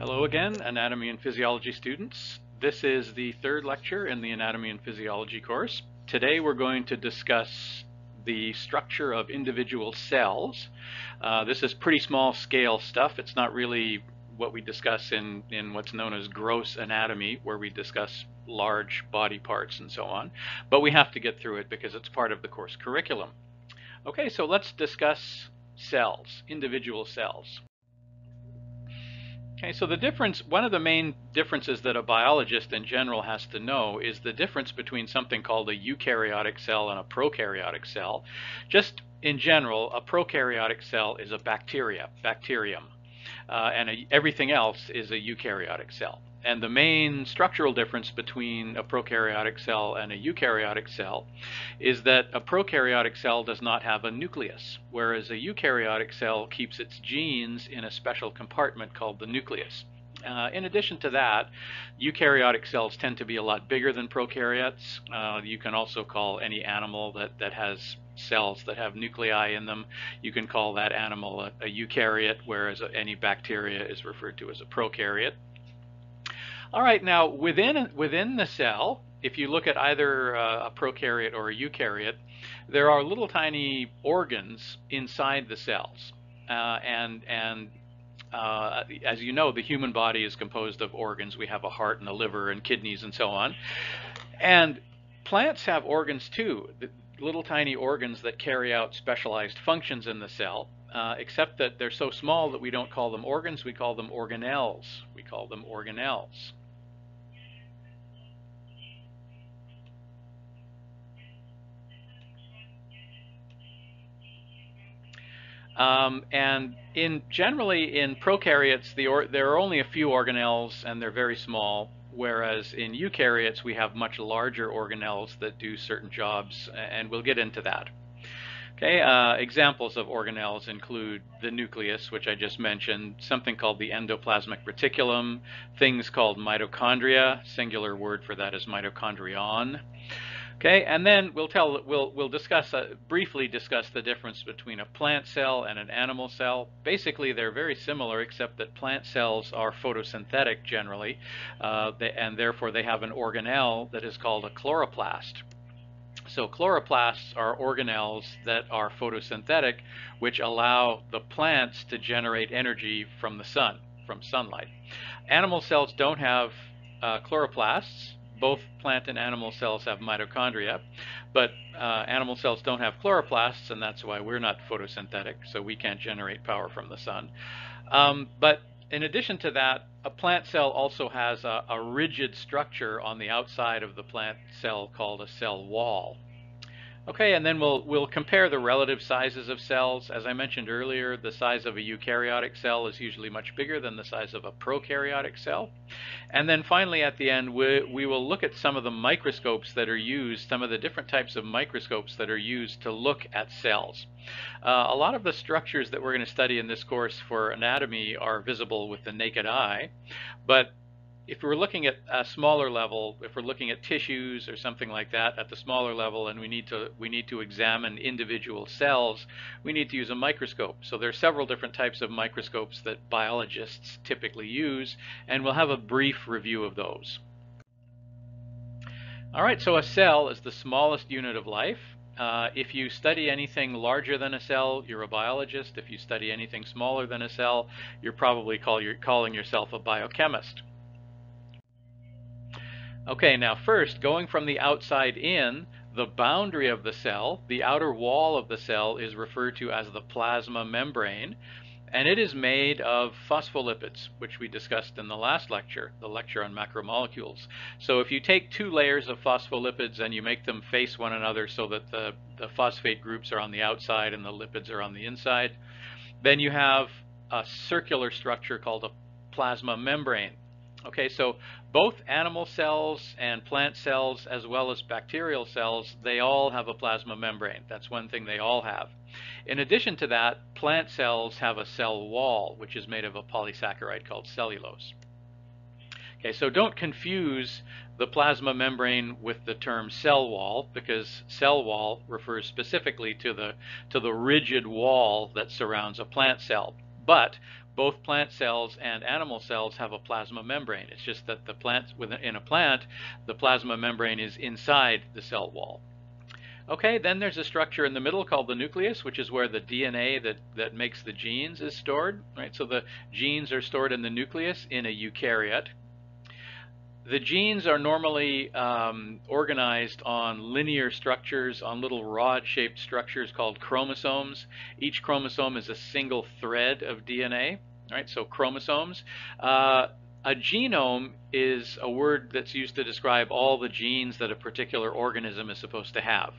Hello again, anatomy and physiology students. This is the third lecture in the anatomy and physiology course. Today we're going to discuss the structure of individual cells. Uh, this is pretty small scale stuff. It's not really what we discuss in, in what's known as gross anatomy, where we discuss large body parts and so on. But we have to get through it because it's part of the course curriculum. Okay, so let's discuss cells, individual cells. Okay, so the difference, one of the main differences that a biologist in general has to know is the difference between something called a eukaryotic cell and a prokaryotic cell. Just in general, a prokaryotic cell is a bacteria, bacterium, uh, and a, everything else is a eukaryotic cell. And the main structural difference between a prokaryotic cell and a eukaryotic cell is that a prokaryotic cell does not have a nucleus, whereas a eukaryotic cell keeps its genes in a special compartment called the nucleus. Uh, in addition to that, eukaryotic cells tend to be a lot bigger than prokaryotes. Uh, you can also call any animal that, that has cells that have nuclei in them, you can call that animal a, a eukaryote, whereas any bacteria is referred to as a prokaryote. All right, now within within the cell, if you look at either uh, a prokaryote or a eukaryote, there are little tiny organs inside the cells, uh, and and uh, as you know, the human body is composed of organs. We have a heart and a liver and kidneys and so on, and plants have organs too. Little tiny organs that carry out specialized functions in the cell. Uh, except that they're so small that we don't call them organs, we call them organelles. We call them organelles. Um, and in generally in prokaryotes, the or, there are only a few organelles and they're very small, whereas in eukaryotes we have much larger organelles that do certain jobs, and we'll get into that. Okay, uh, examples of organelles include the nucleus, which I just mentioned, something called the endoplasmic reticulum, things called mitochondria, singular word for that is mitochondrion. Okay, and then we'll tell we'll we'll discuss uh, briefly discuss the difference between a plant cell and an animal cell. Basically, they're very similar, except that plant cells are photosynthetic generally, uh, they, and therefore they have an organelle that is called a chloroplast. So chloroplasts are organelles that are photosynthetic, which allow the plants to generate energy from the sun, from sunlight. Animal cells don't have uh, chloroplasts, both plant and animal cells have mitochondria, but uh, animal cells don't have chloroplasts, and that's why we're not photosynthetic, so we can't generate power from the sun. Um, but in addition to that, a plant cell also has a, a rigid structure on the outside of the plant cell called a cell wall. Okay, and then we'll we'll compare the relative sizes of cells. As I mentioned earlier, the size of a eukaryotic cell is usually much bigger than the size of a prokaryotic cell. And then finally at the end, we, we will look at some of the microscopes that are used, some of the different types of microscopes that are used to look at cells. Uh, a lot of the structures that we're going to study in this course for anatomy are visible with the naked eye, but if we're looking at a smaller level, if we're looking at tissues or something like that at the smaller level and we need to we need to examine individual cells, we need to use a microscope. So there are several different types of microscopes that biologists typically use and we'll have a brief review of those. All right, so a cell is the smallest unit of life. Uh, if you study anything larger than a cell, you're a biologist. If you study anything smaller than a cell, you're probably call your, calling yourself a biochemist. Okay, now first, going from the outside in, the boundary of the cell, the outer wall of the cell is referred to as the plasma membrane, and it is made of phospholipids, which we discussed in the last lecture, the lecture on macromolecules. So if you take two layers of phospholipids and you make them face one another so that the, the phosphate groups are on the outside and the lipids are on the inside, then you have a circular structure called a plasma membrane. Okay, so both animal cells and plant cells, as well as bacterial cells, they all have a plasma membrane. That's one thing they all have. In addition to that, plant cells have a cell wall, which is made of a polysaccharide called cellulose. Okay, so don't confuse the plasma membrane with the term cell wall because cell wall refers specifically to the to the rigid wall that surrounds a plant cell. But both plant cells and animal cells have a plasma membrane. It's just that the in a plant, the plasma membrane is inside the cell wall. Okay, then there's a structure in the middle called the nucleus, which is where the DNA that, that makes the genes is stored. Right, so the genes are stored in the nucleus in a eukaryote. The genes are normally um, organized on linear structures, on little rod-shaped structures called chromosomes. Each chromosome is a single thread of DNA. Right, so chromosomes. Uh, a genome is a word that's used to describe all the genes that a particular organism is supposed to have.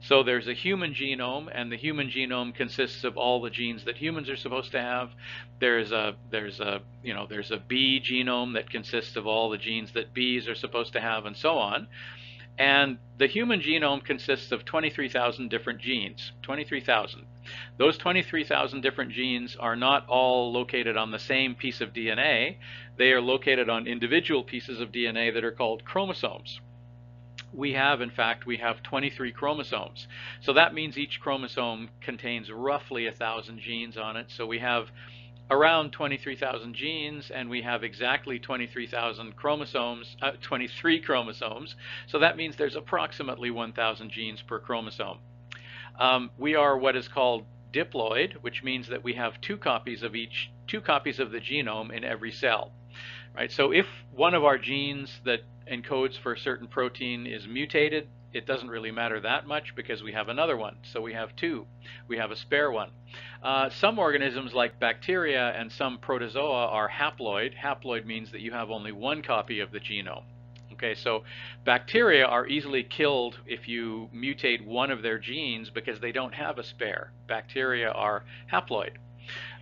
So there's a human genome, and the human genome consists of all the genes that humans are supposed to have. There's a there's a you know there's a bee genome that consists of all the genes that bees are supposed to have, and so on. And the human genome consists of 23,000 different genes, 23,000. Those 23,000 different genes are not all located on the same piece of DNA. They are located on individual pieces of DNA that are called chromosomes. We have, in fact, we have 23 chromosomes. So that means each chromosome contains roughly a thousand genes on it. So we have around 23,000 genes and we have exactly 23,000 chromosomes, uh, 23 chromosomes. So that means there's approximately 1,000 genes per chromosome. Um, we are what is called diploid, which means that we have two copies of each, two copies of the genome in every cell. Right? So if one of our genes that encodes for a certain protein is mutated, it doesn't really matter that much because we have another one. So we have two. We have a spare one. Uh, some organisms like bacteria and some protozoa are haploid. Haploid means that you have only one copy of the genome. Okay, so bacteria are easily killed if you mutate one of their genes because they don't have a spare. Bacteria are haploid.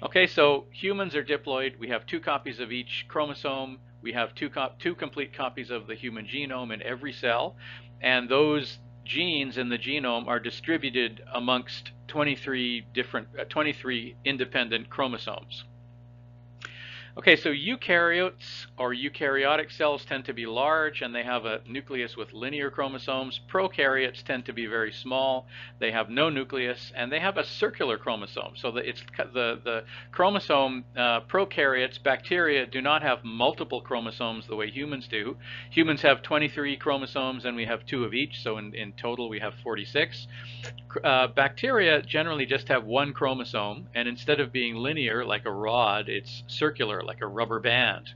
Okay, so humans are diploid. We have two copies of each chromosome. We have two, two complete copies of the human genome in every cell. And those genes in the genome are distributed amongst 23 different, uh, 23 independent chromosomes. Okay, so eukaryotes or eukaryotic cells tend to be large and they have a nucleus with linear chromosomes. Prokaryotes tend to be very small. They have no nucleus and they have a circular chromosome. So the, it's the, the chromosome, uh, prokaryotes, bacteria do not have multiple chromosomes the way humans do. Humans have 23 chromosomes and we have two of each. So in, in total we have 46. Uh, bacteria generally just have one chromosome and instead of being linear like a rod, it's circular like a rubber band.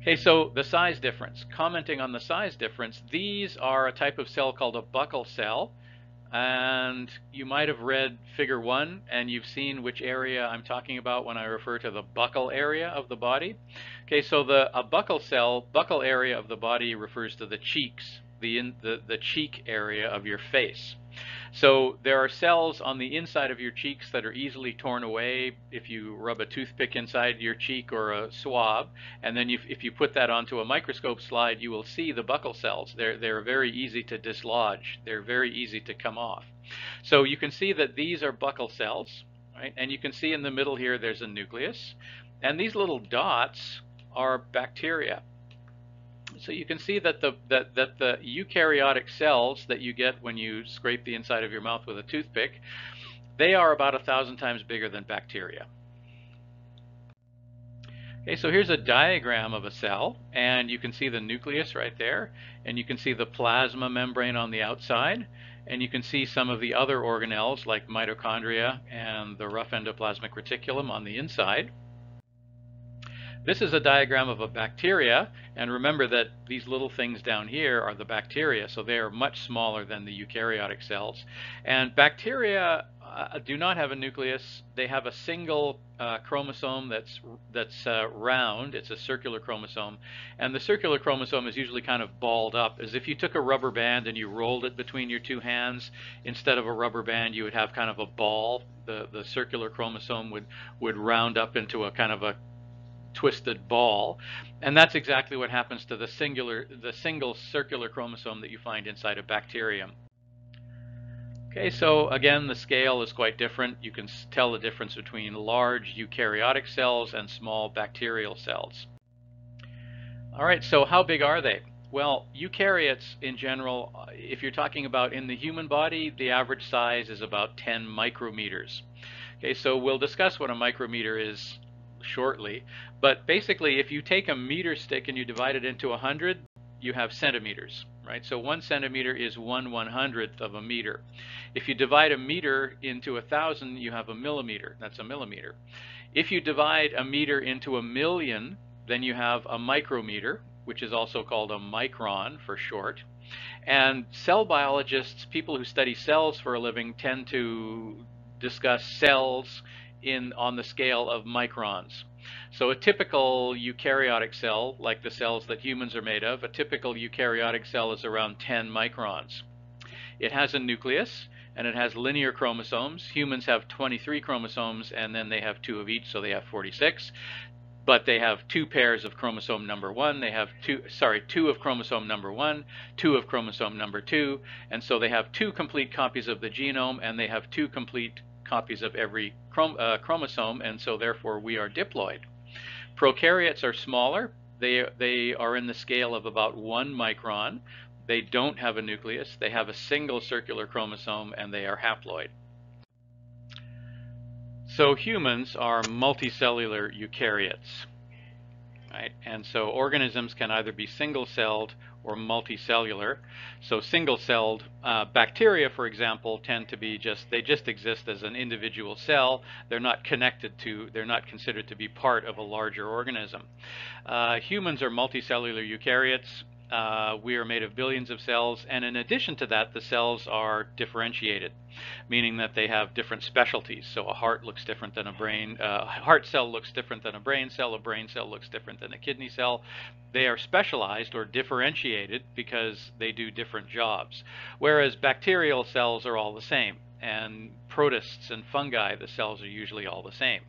Okay, so the size difference. Commenting on the size difference, these are a type of cell called a buccal cell. And you might have read figure one and you've seen which area I'm talking about when I refer to the buccal area of the body. Okay, so the a buccal cell, buccal area of the body refers to the cheeks, the, in, the, the cheek area of your face. So there are cells on the inside of your cheeks that are easily torn away if you rub a toothpick inside your cheek or a swab. And then if you put that onto a microscope slide, you will see the buccal cells. They're, they're very easy to dislodge. They're very easy to come off. So you can see that these are buccal cells, right? And you can see in the middle here there's a nucleus. And these little dots are bacteria. So you can see that the, that, that the eukaryotic cells that you get when you scrape the inside of your mouth with a toothpick, they are about a thousand times bigger than bacteria. Okay, so here's a diagram of a cell, and you can see the nucleus right there, and you can see the plasma membrane on the outside, and you can see some of the other organelles like mitochondria and the rough endoplasmic reticulum on the inside. This is a diagram of a bacteria, and remember that these little things down here are the bacteria, so they are much smaller than the eukaryotic cells. And bacteria uh, do not have a nucleus. They have a single uh, chromosome that's that's uh, round. It's a circular chromosome, and the circular chromosome is usually kind of balled up, as if you took a rubber band and you rolled it between your two hands. Instead of a rubber band, you would have kind of a ball. The the circular chromosome would would round up into a kind of a twisted ball. And that's exactly what happens to the singular, the single circular chromosome that you find inside a bacterium. Okay, so again, the scale is quite different. You can tell the difference between large eukaryotic cells and small bacterial cells. All right, so how big are they? Well, eukaryotes in general, uh, if you're talking about in the human body, the average size is about 10 micrometers. Okay, so we'll discuss what a micrometer is shortly. But basically, if you take a meter stick and you divide it into 100, you have centimeters, right? So one centimeter is one one hundredth of a meter. If you divide a meter into a thousand, you have a millimeter. That's a millimeter. If you divide a meter into a million, then you have a micrometer, which is also called a micron for short. And cell biologists, people who study cells for a living, tend to discuss cells in on the scale of microns. So a typical eukaryotic cell, like the cells that humans are made of, a typical eukaryotic cell is around 10 microns. It has a nucleus and it has linear chromosomes. Humans have 23 chromosomes and then they have two of each, so they have 46 but they have two pairs of chromosome number one. They have two, sorry, two of chromosome number one, two of chromosome number two, and so they have two complete copies of the genome, and they have two complete copies of every chrom uh, chromosome, and so therefore we are diploid. Prokaryotes are smaller. They, they are in the scale of about one micron. They don't have a nucleus. They have a single circular chromosome, and they are haploid. So humans are multicellular eukaryotes. Right? And so organisms can either be single-celled or multicellular. So single-celled uh, bacteria, for example, tend to be just, they just exist as an individual cell. They're not connected to, they're not considered to be part of a larger organism. Uh, humans are multicellular eukaryotes. Uh, we are made of billions of cells, and in addition to that, the cells are differentiated, meaning that they have different specialties. So a heart looks different than a brain, uh, a heart cell looks different than a brain cell, a brain cell looks different than a kidney cell. They are specialized or differentiated because they do different jobs. Whereas bacterial cells are all the same, and protists and fungi, the cells are usually all the same.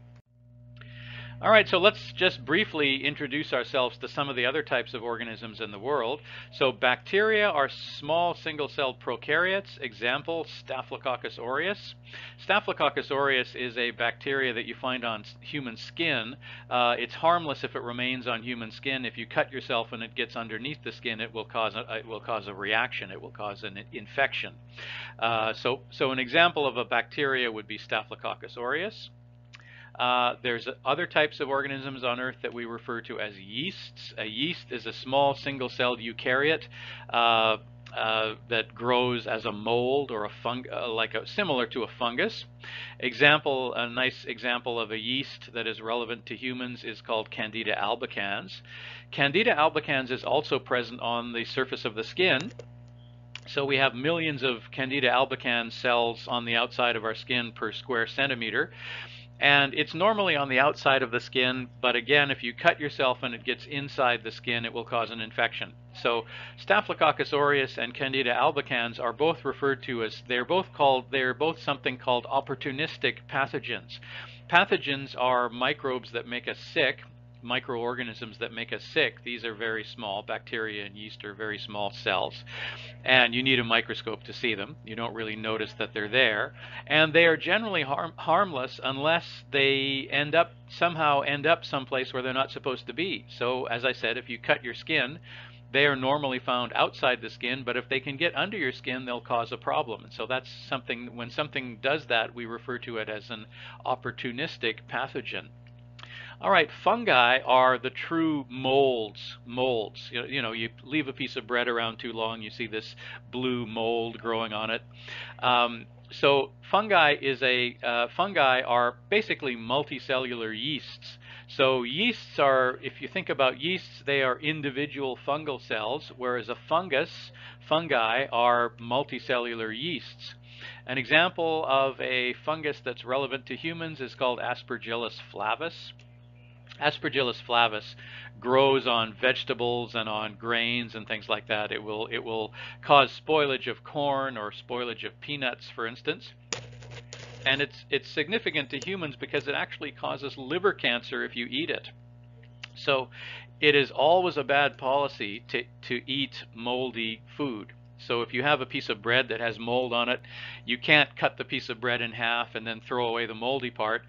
All right, so let's just briefly introduce ourselves to some of the other types of organisms in the world. So bacteria are small single-celled prokaryotes. Example, Staphylococcus aureus. Staphylococcus aureus is a bacteria that you find on human skin. Uh, it's harmless if it remains on human skin. If you cut yourself and it gets underneath the skin, it will cause a, it will cause a reaction. It will cause an infection. Uh, so, so an example of a bacteria would be Staphylococcus aureus. Uh, there's other types of organisms on Earth that we refer to as yeasts. A yeast is a small single-celled eukaryote uh, uh, that grows as a mold or a fung uh, like a, similar to a fungus. Example, a nice example of a yeast that is relevant to humans is called Candida albicans. Candida albicans is also present on the surface of the skin. So we have millions of Candida albicans cells on the outside of our skin per square centimeter and it's normally on the outside of the skin but again if you cut yourself and it gets inside the skin it will cause an infection. So staphylococcus aureus and candida albicans are both referred to as they're both called they're both something called opportunistic pathogens. Pathogens are microbes that make us sick microorganisms that make us sick, these are very small. Bacteria and yeast are very small cells. And you need a microscope to see them. You don't really notice that they're there. And they are generally harm harmless unless they end up somehow end up someplace where they're not supposed to be. So as I said, if you cut your skin, they are normally found outside the skin, but if they can get under your skin, they'll cause a problem. And so that's something, when something does that, we refer to it as an opportunistic pathogen. All right, fungi are the true molds. Molds. You know, you know, you leave a piece of bread around too long, you see this blue mold growing on it. Um, so fungi is a uh, fungi are basically multicellular yeasts. So yeasts are, if you think about yeasts, they are individual fungal cells, whereas a fungus, fungi are multicellular yeasts. An example of a fungus that's relevant to humans is called Aspergillus flavus. Aspergillus flavus grows on vegetables and on grains and things like that. It will it will cause spoilage of corn or spoilage of peanuts, for instance. And it's it's significant to humans because it actually causes liver cancer if you eat it. So it is always a bad policy to, to eat moldy food. So if you have a piece of bread that has mold on it, you can't cut the piece of bread in half and then throw away the moldy part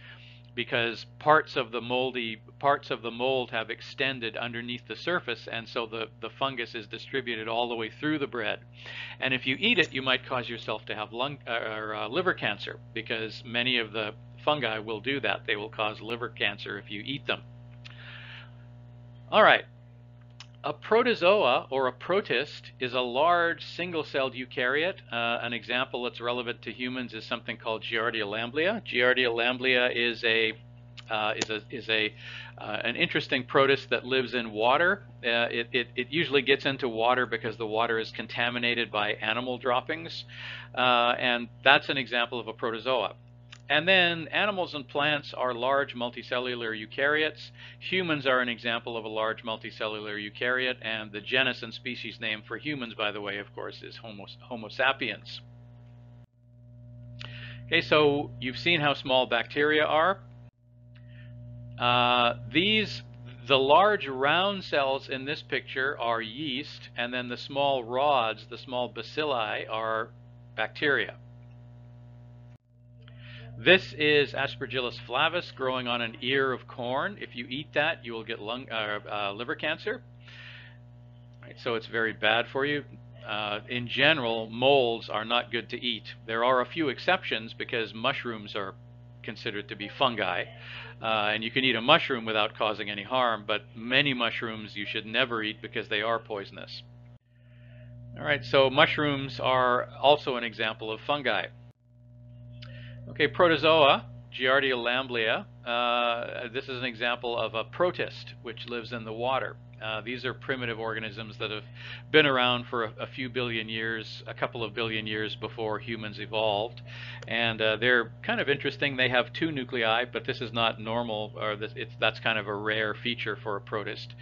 because parts of the moldy parts of the mold have extended underneath the surface and so the the fungus is distributed all the way through the bread and if you eat it you might cause yourself to have lung uh, or uh, liver cancer because many of the fungi will do that. They will cause liver cancer if you eat them. All right. A protozoa or a protist is a large single-celled eukaryote. Uh, an example that's relevant to humans is something called Giardia lamblia. Giardia lamblia is a uh, is a is a uh, an interesting protist that lives in water. Uh, it, it, it usually gets into water because the water is contaminated by animal droppings, uh, and that's an example of a protozoa. And then animals and plants are large multicellular eukaryotes. Humans are an example of a large multicellular eukaryote, and the genus and species name for humans, by the way, of course, is Homo, Homo sapiens. Okay, so you've seen how small bacteria are. Uh, these, the large round cells in this picture are yeast, and then the small rods, the small bacilli, are bacteria. This is Aspergillus flavus growing on an ear of corn. If you eat that, you will get lung, uh, uh, liver cancer. Right, so it's very bad for you. Uh, in general, molds are not good to eat. There are a few exceptions because mushrooms are considered to be fungi. Uh, and you can eat a mushroom without causing any harm, but many mushrooms you should never eat because they are poisonous. All right, so mushrooms are also an example of fungi. Okay, protozoa, Giardia lamblia. Uh, this is an example of a protist, which lives in the water. Uh, these are primitive organisms that have been around for a, a, few billion years, a couple of billion years before humans evolved. And uh, they're kind of interesting. They have two nuclei, but this is not normal, or this, that's kind of a rare feature for a protist.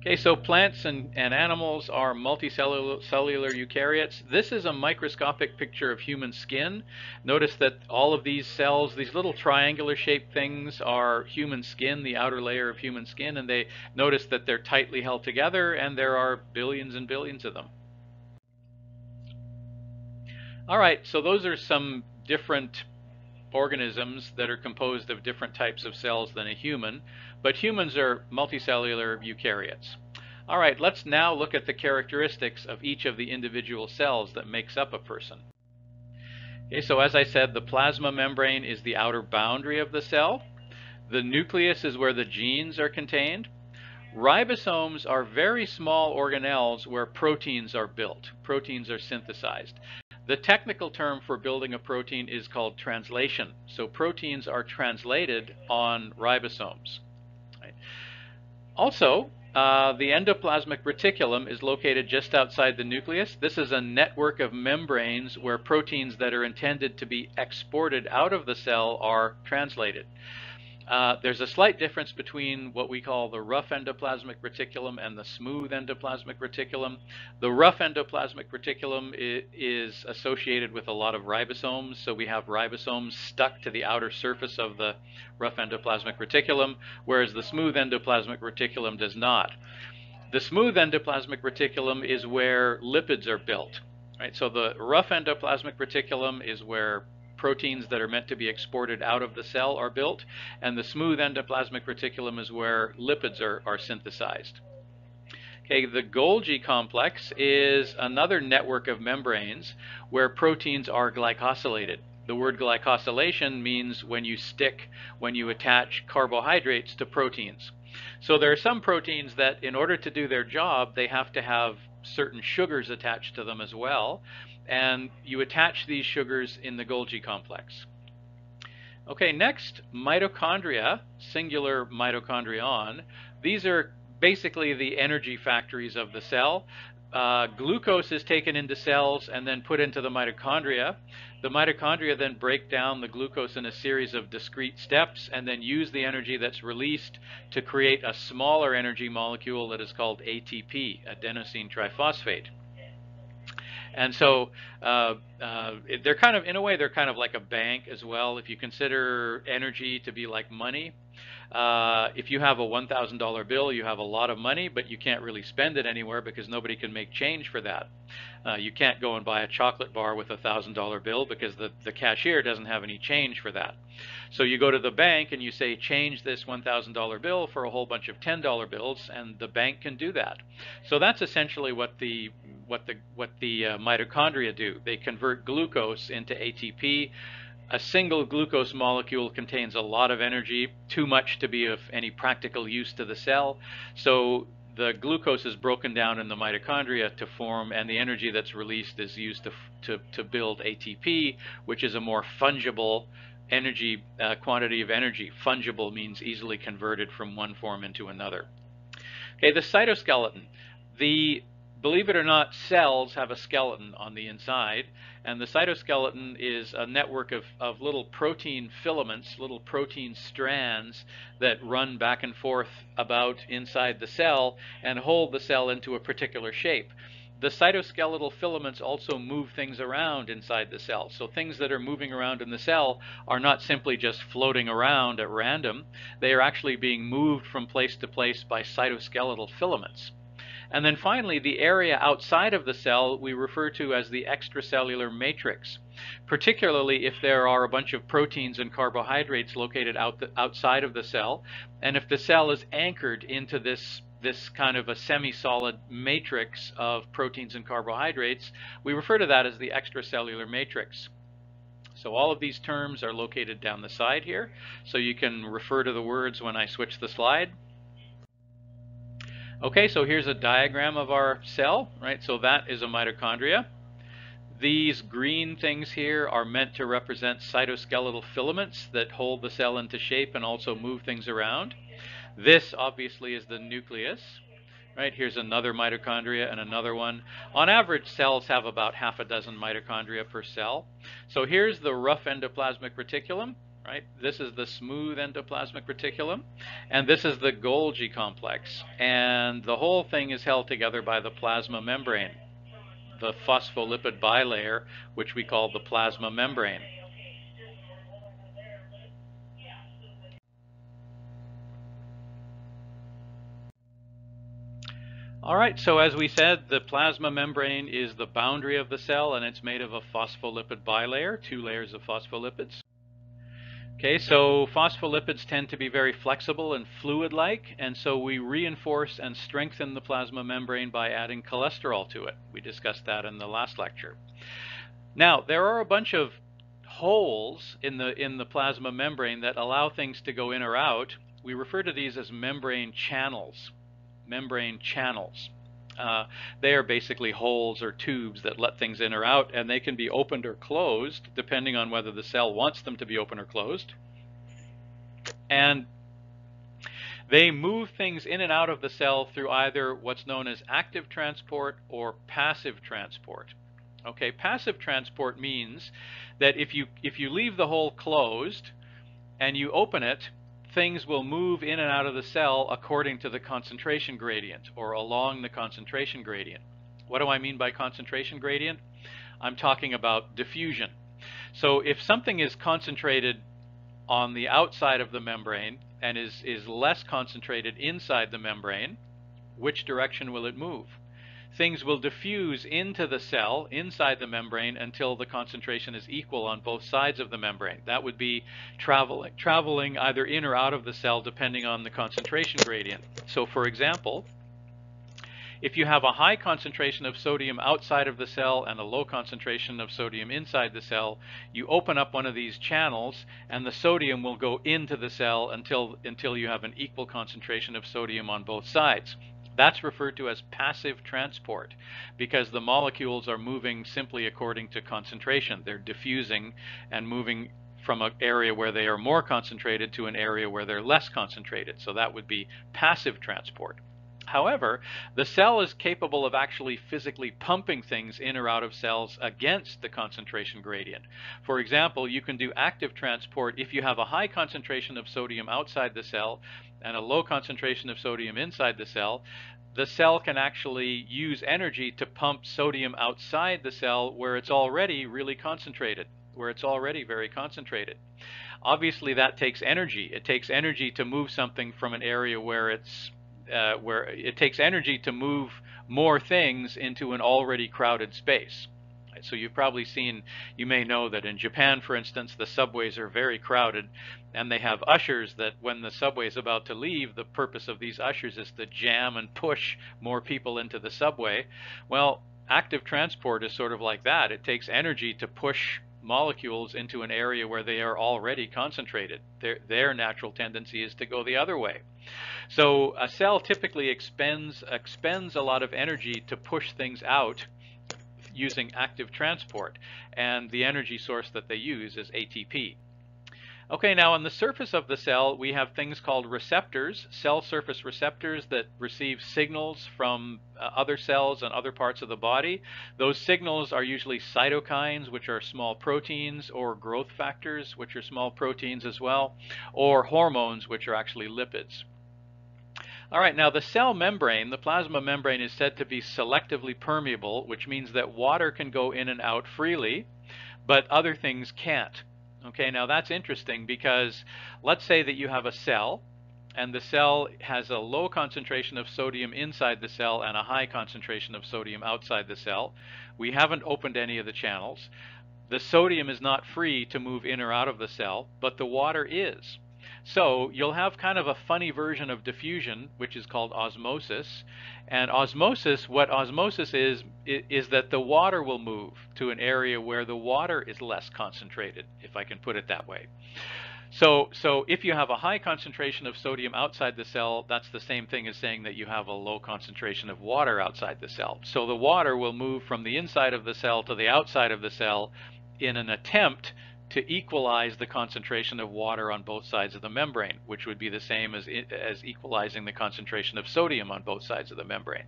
Okay, so plants and, and animals are multicellular cellular eukaryotes. This is a microscopic picture of human skin. Notice that all of these cells, these little triangular shaped things are human skin, the outer layer of human skin, and they notice that they're tightly held together and there are billions and billions of them. All right, so those are some different organisms that are composed of different types of cells than a human, but humans are multicellular eukaryotes. All right, let's now look at the characteristics of each of the individual cells that makes up a person. Okay, so as I said, the plasma membrane is the outer boundary of the cell. The nucleus is where the genes are contained. Ribosomes are very small organelles where proteins are built. Proteins are synthesized. The technical term for building a protein is called translation. So proteins are translated on ribosomes. Also, uh, the endoplasmic reticulum is located just outside the nucleus. This is a network of membranes where proteins that are intended to be exported out of the cell are translated. Uh, there's a slight difference between what we call the rough endoplasmic reticulum and the smooth endoplasmic reticulum. The rough endoplasmic reticulum is associated with a lot of ribosomes, so we have ribosomes stuck to the outer surface of the rough endoplasmic reticulum, whereas the smooth endoplasmic reticulum does not. The smooth endoplasmic reticulum is where lipids are built. Right? So the rough endoplasmic reticulum is where proteins that are meant to be exported out of the cell are built, and the smooth endoplasmic reticulum is where lipids are, are synthesized. Okay, the Golgi complex is another network of membranes where proteins are glycosylated. The word glycosylation means when you stick, when you attach carbohydrates to proteins. So there are some proteins that in order to do their job, they have to have certain sugars attached to them as well and you attach these sugars in the Golgi complex. Okay, next, mitochondria, singular mitochondrion. These are basically the energy factories of the cell. Uh, glucose is taken into cells and then put into the mitochondria. The mitochondria then break down the glucose in a series of discrete steps and then use the energy that's released to create a smaller energy molecule that is called ATP, adenosine triphosphate. And so uh, uh, they're kind of, in a way, they're kind of like a bank as well. If you consider energy to be like money, uh, if you have a $1,000 bill, you have a lot of money, but you can't really spend it anywhere because nobody can make change for that. Uh, you can't go and buy a chocolate bar with a $1,000 bill because the, the cashier doesn't have any change for that. So you go to the bank and you say, change this $1,000 bill for a whole bunch of $10 bills, and the bank can do that. So that's essentially what the what the what the uh, mitochondria do. They convert glucose into ATP a single glucose molecule contains a lot of energy, too much to be of any practical use to the cell. So the glucose is broken down in the mitochondria to form, and the energy that's released is used to, to, to build ATP, which is a more fungible energy uh, quantity of energy. Fungible means easily converted from one form into another. Okay, the cytoskeleton. The believe it or not, cells have a skeleton on the inside, and the cytoskeleton is a network of, of little protein filaments, little protein strands that run back and forth about inside the cell and hold the cell into a particular shape. The cytoskeletal filaments also move things around inside the cell. So things that are moving around in the cell are not simply just floating around at random. They are actually being moved from place to place by cytoskeletal filaments. And then finally, the area outside of the cell we refer to as the extracellular matrix, particularly if there are a bunch of proteins and carbohydrates located out the, outside of the cell, and if the cell is anchored into this this kind of a semi-solid matrix of proteins and carbohydrates, we refer to that as the extracellular matrix. So all of these terms are located down the side here, so you can refer to the words when I switch the slide. Okay, so here's a diagram of our cell, right? So that is a mitochondria. These green things here are meant to represent cytoskeletal filaments that hold the cell into shape and also move things around. This obviously is the nucleus, right? Here's another mitochondria and another one. On average, cells have about half a dozen mitochondria per cell. So here's the rough endoplasmic reticulum right? This is the smooth endoplasmic reticulum, and this is the Golgi complex. And the whole thing is held together by the plasma membrane, the phospholipid bilayer, which we call the plasma membrane. All right, so as we said, the plasma membrane is the boundary of the cell and it's made of a phospholipid bilayer, two layers of phospholipids. Okay, so phospholipids tend to be very flexible and fluid-like, and so we reinforce and strengthen the plasma membrane by adding cholesterol to it. We discussed that in the last lecture. Now, there are a bunch of holes in the in the plasma membrane that allow things to go in or out. We refer to these as membrane channels. Membrane channels. Uh, they are basically holes or tubes that let things in or out, and they can be opened or closed depending on whether the cell wants them to be open or closed. And they move things in and out of the cell through either what's known as active transport or passive transport. Okay, passive transport means that if you if you leave the hole closed and you open it, things will move in and out of the cell according to the concentration gradient or along the concentration gradient. What do I mean by concentration gradient? I'm talking about diffusion. So if something is concentrated on the outside of the membrane and is, is less concentrated inside the membrane, which direction will it move? Things will diffuse into the cell inside the membrane until the concentration is equal on both sides of the membrane. That would be traveling, traveling either in or out of the cell depending on the concentration gradient. So for example, if you have a high concentration of sodium outside of the cell and a low concentration of sodium inside the cell, you open up one of these channels and the sodium will go into the cell until, until you have an equal concentration of sodium on both sides. That's referred to as passive transport because the molecules are moving simply according to concentration. They're diffusing and moving from an area where they are more concentrated to an area where they're less concentrated. So that would be passive transport. However, the cell is capable of actually physically pumping things in or out of cells against the concentration gradient. For example, you can do active transport if you have a high concentration of sodium outside the cell and a low concentration of sodium inside the cell, the cell can actually use energy to pump sodium outside the cell where it's already really concentrated, where it's already very concentrated. Obviously that takes energy. It takes energy to move something from an area where it's uh, where it takes energy to move more things into an already crowded space. So you've probably seen, you may know that in Japan, for instance, the subways are very crowded and they have ushers that when the subway is about to leave, the purpose of these ushers is to jam and push more people into the subway. Well, active transport is sort of like that. It takes energy to push molecules into an area where they are already concentrated. Their, their natural tendency is to go the other way. So a cell typically expends, expends a lot of energy to push things out using active transport. And the energy source that they use is ATP. Okay, now on the surface of the cell, we have things called receptors, cell surface receptors that receive signals from uh, other cells and other parts of the body. Those signals are usually cytokines, which are small proteins, or growth factors, which are small proteins as well, or hormones, which are actually lipids. All right, now the cell membrane, the plasma membrane, is said to be selectively permeable, which means that water can go in and out freely, but other things can't. Okay, now that's interesting because let's say that you have a cell and the cell has a low concentration of sodium inside the cell and a high concentration of sodium outside the cell. We haven't opened any of the channels. The sodium is not free to move in or out of the cell, but the water is. So you'll have kind of a funny version of diffusion, which is called osmosis. And osmosis, what osmosis is, is that the water will move to an area where the water is less concentrated, if I can put it that way. So, so if you have a high concentration of sodium outside the cell, that's the same thing as saying that you have a low concentration of water outside the cell. So the water will move from the inside of the cell to the outside of the cell in an attempt to equalize the concentration of water on both sides of the membrane, which would be the same as, as equalizing the concentration of sodium on both sides of the membrane.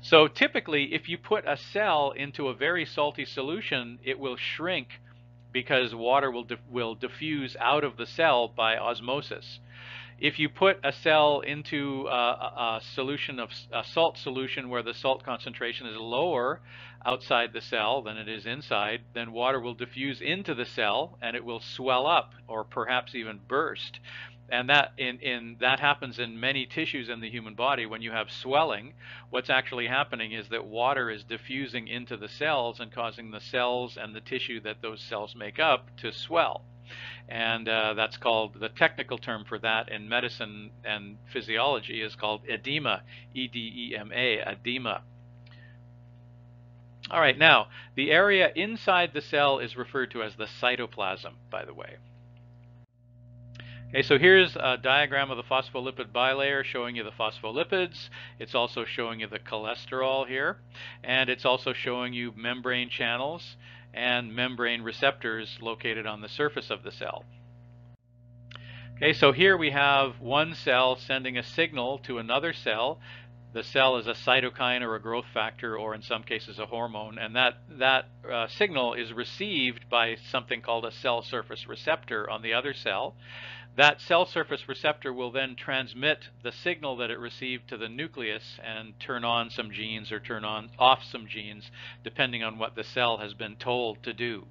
So typically, if you put a cell into a very salty solution, it will shrink because water will, will diffuse out of the cell by osmosis. If you put a cell into a, a solution of a salt solution where the salt concentration is lower outside the cell than it is inside, then water will diffuse into the cell and it will swell up or perhaps even burst. And that in, in that happens in many tissues in the human body. When you have swelling, what's actually happening is that water is diffusing into the cells and causing the cells and the tissue that those cells make up to swell and uh, that's called the technical term for that in medicine and physiology is called edema e-d-e-m-a edema. All right now the area inside the cell is referred to as the cytoplasm by the way. Okay, so here's a diagram of the phospholipid bilayer showing you the phospholipids. It's also showing you the cholesterol here, and it's also showing you membrane channels and membrane receptors located on the surface of the cell. Okay, so here we have one cell sending a signal to another cell. The cell is a cytokine or a growth factor or in some cases a hormone and that, that uh, signal is received by something called a cell surface receptor on the other cell. That cell surface receptor will then transmit the signal that it received to the nucleus and turn on some genes or turn on off some genes depending on what the cell has been told to do.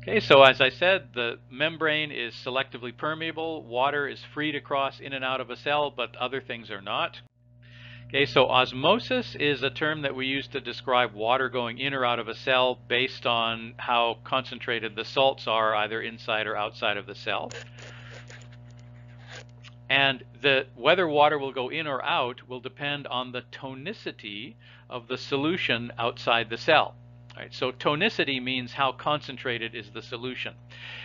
Okay, so as I said, the membrane is selectively permeable. Water is free to cross in and out of a cell, but other things are not. Okay, so osmosis is a term that we use to describe water going in or out of a cell based on how concentrated the salts are either inside or outside of the cell. And the, whether water will go in or out will depend on the tonicity of the solution outside the cell. Right, so tonicity means how concentrated is the solution.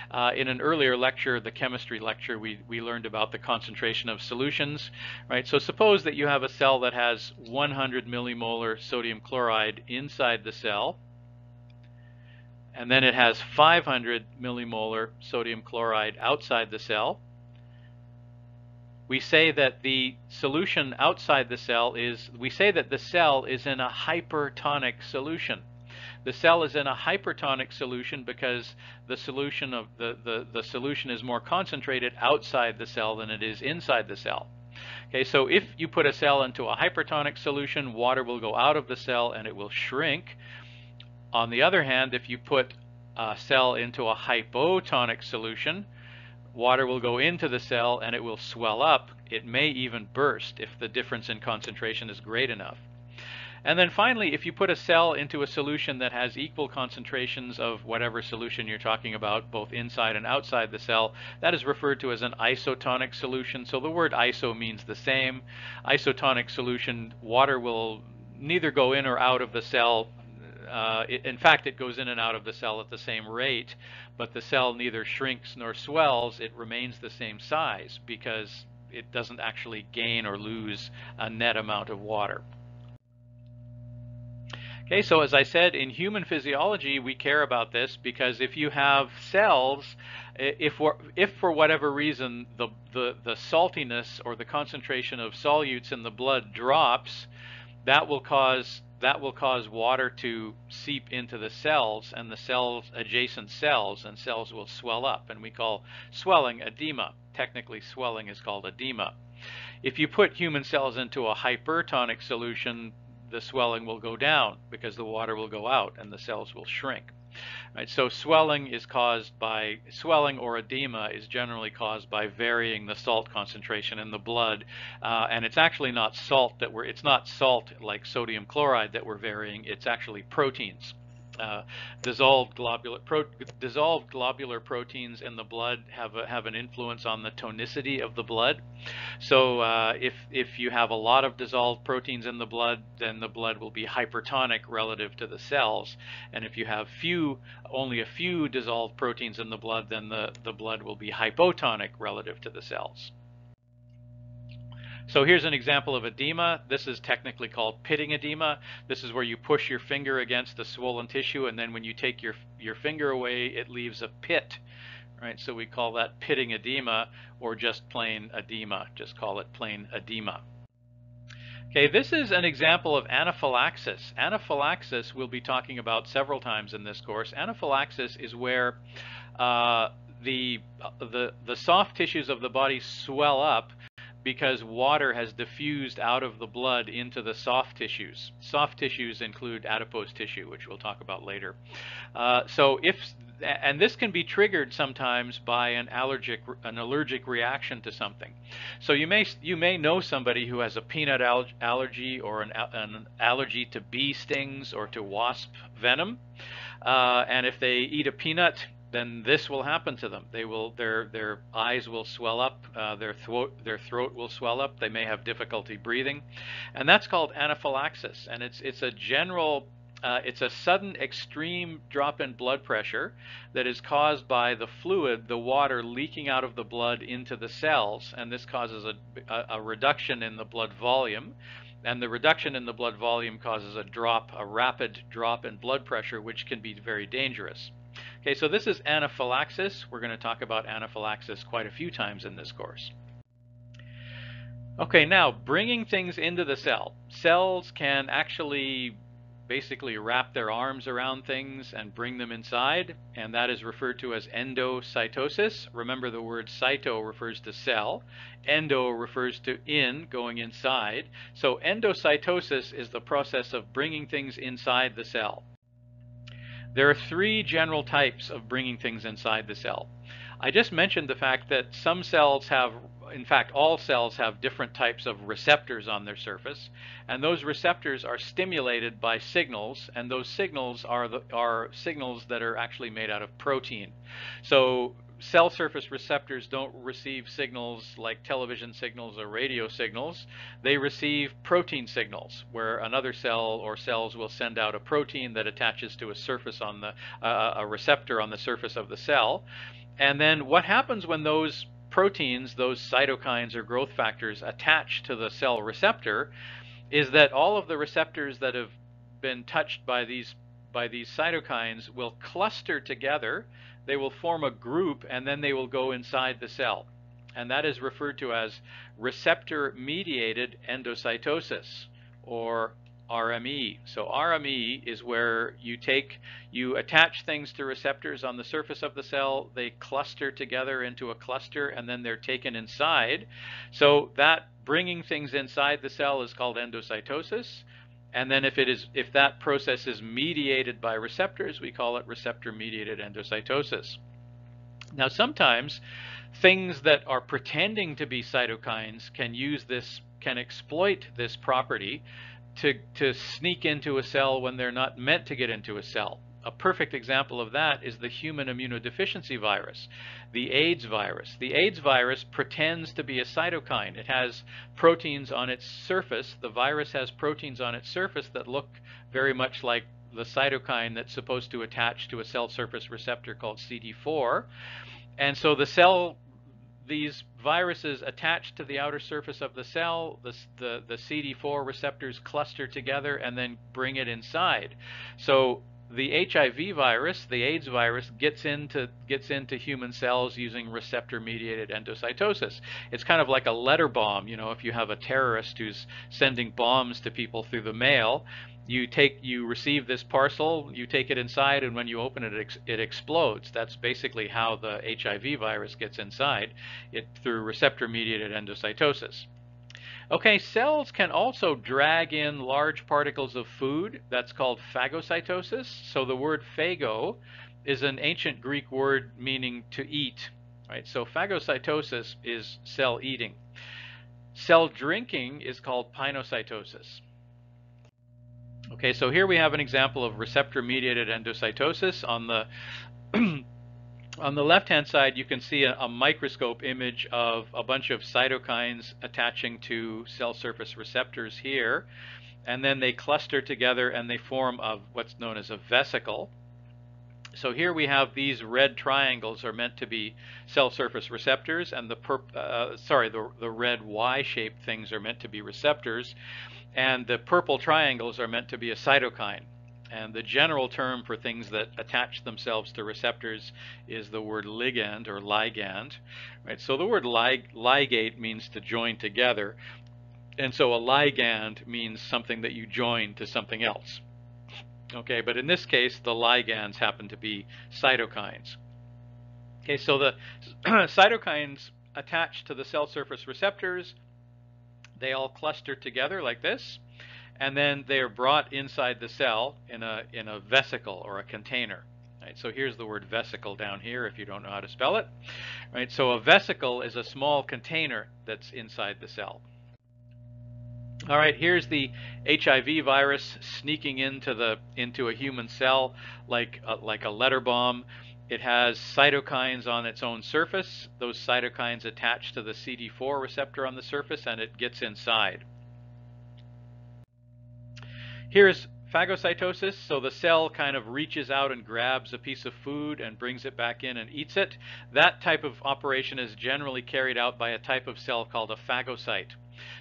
Uh, in an earlier lecture, the chemistry lecture, we, we learned about the concentration of solutions. Right, so suppose that you have a cell that has 100 millimolar sodium chloride inside the cell, and then it has 500 millimolar sodium chloride outside the cell. We say that the solution outside the cell is, we say that the cell is in a hypertonic solution. The cell is in a hypertonic solution because the solution of the, the, the solution is more concentrated outside the cell than it is inside the cell. Okay, so if you put a cell into a hypertonic solution, water will go out of the cell and it will shrink. On the other hand, if you put a cell into a hypotonic solution, water will go into the cell and it will swell up. It may even burst if the difference in concentration is great enough. And then finally, if you put a cell into a solution that has equal concentrations of whatever solution you're talking about, both inside and outside the cell, that is referred to as an isotonic solution. So the word iso means the same. Isotonic solution, water will neither go in or out of the cell uh, in fact, it goes in and out of the cell at the same rate, but the cell neither shrinks nor swells. It remains the same size because it doesn't actually gain or lose a net amount of water. Okay, so as I said, in human physiology, we care about this because if you have cells, if, if for whatever reason the, the, the saltiness or the concentration of solutes in the blood drops, that will cause that will cause water to seep into the cells and the cells adjacent cells and cells will swell up and we call swelling edema. Technically swelling is called edema. If you put human cells into a hypertonic solution the swelling will go down because the water will go out and the cells will shrink. Right, so swelling is caused by swelling or edema is generally caused by varying the salt concentration in the blood, uh, and it's actually not salt that we're it's not salt like sodium chloride that we're varying. It's actually proteins uh, dissolved globular pro dissolved globular proteins in the blood have a, have an influence on the tonicity of the blood. So uh, if if you have a lot of dissolved proteins in the blood, then the blood will be hypertonic relative to the cells. And if you have few only a few dissolved proteins in the blood, then the the blood will be hypotonic relative to the cells. So here's an example of edema. This is technically called pitting edema. This is where you push your finger against the swollen tissue and then when you take your, your finger away, it leaves a pit. Right, so we call that pitting edema or just plain edema. Just call it plain edema. Okay, this is an example of anaphylaxis. Anaphylaxis we'll be talking about several times in this course. Anaphylaxis is where uh, the, the, the soft tissues of the body swell up because water has diffused out of the blood into the soft tissues. Soft tissues include adipose tissue, which we'll talk about later. Uh, so if and this can be triggered sometimes by an allergic an allergic reaction to something. So you may you may know somebody who has a peanut al allergy or an, an, allergy to bee stings or to wasp venom. Uh, and if they eat a peanut, then this will happen to them. They will their their eyes will swell up, uh, their throat their throat will swell up. They may have difficulty breathing, and that's called anaphylaxis. And it's it's a general uh, it's a sudden extreme drop in blood pressure that is caused by the fluid, the water leaking out of the blood into the cells, and this causes a, a, a reduction in the blood volume. And the reduction in the blood volume causes a drop, a rapid drop in blood pressure, which can be very dangerous. Okay, so this is anaphylaxis. We're going to talk about anaphylaxis quite a few times in this course. Okay, now bringing things into the cell. Cells can actually basically wrap their arms around things and bring them inside, and that is referred to as endocytosis. Remember the word cyto refers to cell, endo refers to in, going inside. So endocytosis is the process of bringing things inside the cell. There are three general types of bringing things inside the cell. I just mentioned the fact that some cells have, in fact all cells have different types of receptors on their surface and those receptors are stimulated by signals and those signals are, the, are signals that are actually made out of protein. So cell surface receptors don't receive signals like television signals or radio signals. They receive protein signals where another cell or cells will send out a protein that attaches to a surface on the uh, a receptor on the surface of the cell. And then what happens when those proteins, those cytokines or growth factors attach to the cell receptor is that all of the receptors that have been touched by these by these cytokines will cluster together they will form a group and then they will go inside the cell. And that is referred to as receptor-mediated endocytosis or RME. So RME is where you take, you attach things to receptors on the surface of the cell, they cluster together into a cluster, and then they're taken inside. So that bringing things inside the cell is called endocytosis. And then if it is if that process is mediated by receptors, we call it receptor-mediated endocytosis. Now sometimes things that are pretending to be cytokines can use this can exploit this property to to sneak into a cell when they're not meant to get into a cell. A perfect example of that is the human immunodeficiency virus, the AIDS virus. The AIDS virus pretends to be a cytokine. It has proteins on its surface. The virus has proteins on its surface that look very much like the cytokine that's supposed to attach to a cell surface receptor called CD4. And so the cell, these viruses attach to the outer surface of the cell, the, the, the CD4 receptors cluster together and then bring it inside. So the HIV virus, the AIDS virus, gets into gets into human cells using receptor-mediated endocytosis. It's kind of like a letter bomb. You know, if you have a terrorist who's sending bombs to people through the mail, you take you receive this parcel, you take it inside, and when you open it, it, ex it explodes. That's basically how the HIV virus gets inside, it through receptor-mediated endocytosis. Okay, cells can also drag in large particles of food. That's called phagocytosis. So the word phago is an ancient Greek word meaning to eat. Right? So phagocytosis is cell eating. Cell drinking is called pinocytosis. Okay, so here we have an example of receptor-mediated endocytosis. On the On the left-hand side, you can see a, a, microscope image of a bunch of cytokines attaching to cell surface receptors here. And then they cluster together and they form a, what's known as a vesicle. So here we have these red triangles are meant to be cell surface receptors, and the uh, sorry, the, the red Y-shaped things are meant to be receptors, and the purple triangles are meant to be a cytokine. And the general term for things that attach themselves to receptors is the word ligand or ligand. Right? So the word lig ligate means to join together. And so a ligand means something that you join to something else. Okay, but in this case, the ligands happen to be cytokines. Okay, so the cytokines attach to the cell surface receptors. They all cluster together like this and then they are brought inside the cell in a in a vesicle or a container. Right, so here's the word vesicle down here if you don't know how to spell it. Right, so a vesicle is a small container that's inside the cell. All right, here's the HIV virus sneaking into the into a human cell like a, like a letter bomb. It has cytokines on its own surface. Those cytokines attach to the CD4 receptor on the surface and it gets inside. Here's phagocytosis, so the cell kind of reaches out and grabs a piece of food and brings it back in and eats it. That type of operation is generally carried out by a type of cell called a phagocyte.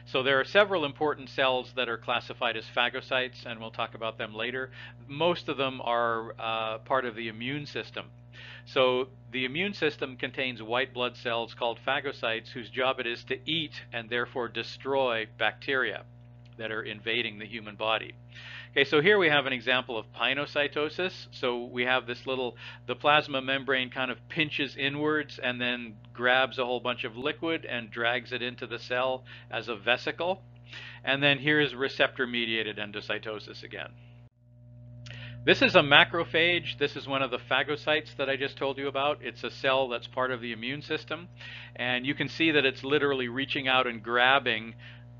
So there are several important cells that are classified as phagocytes, and we'll talk about them later. Most of them are uh, part of the immune system. So the immune system contains white blood cells called phagocytes whose job it is to eat and therefore destroy bacteria that are invading the human body. Okay, so here we have an example of pinocytosis. So we have this little, the plasma membrane kind of pinches inwards and then grabs a whole bunch of liquid and drags it into the cell as a vesicle. And then here's receptor-mediated endocytosis again. This is a macrophage. This is one of the phagocytes that I just told you about. It's a cell that's part of the immune system. And you can see that it's literally reaching out and grabbing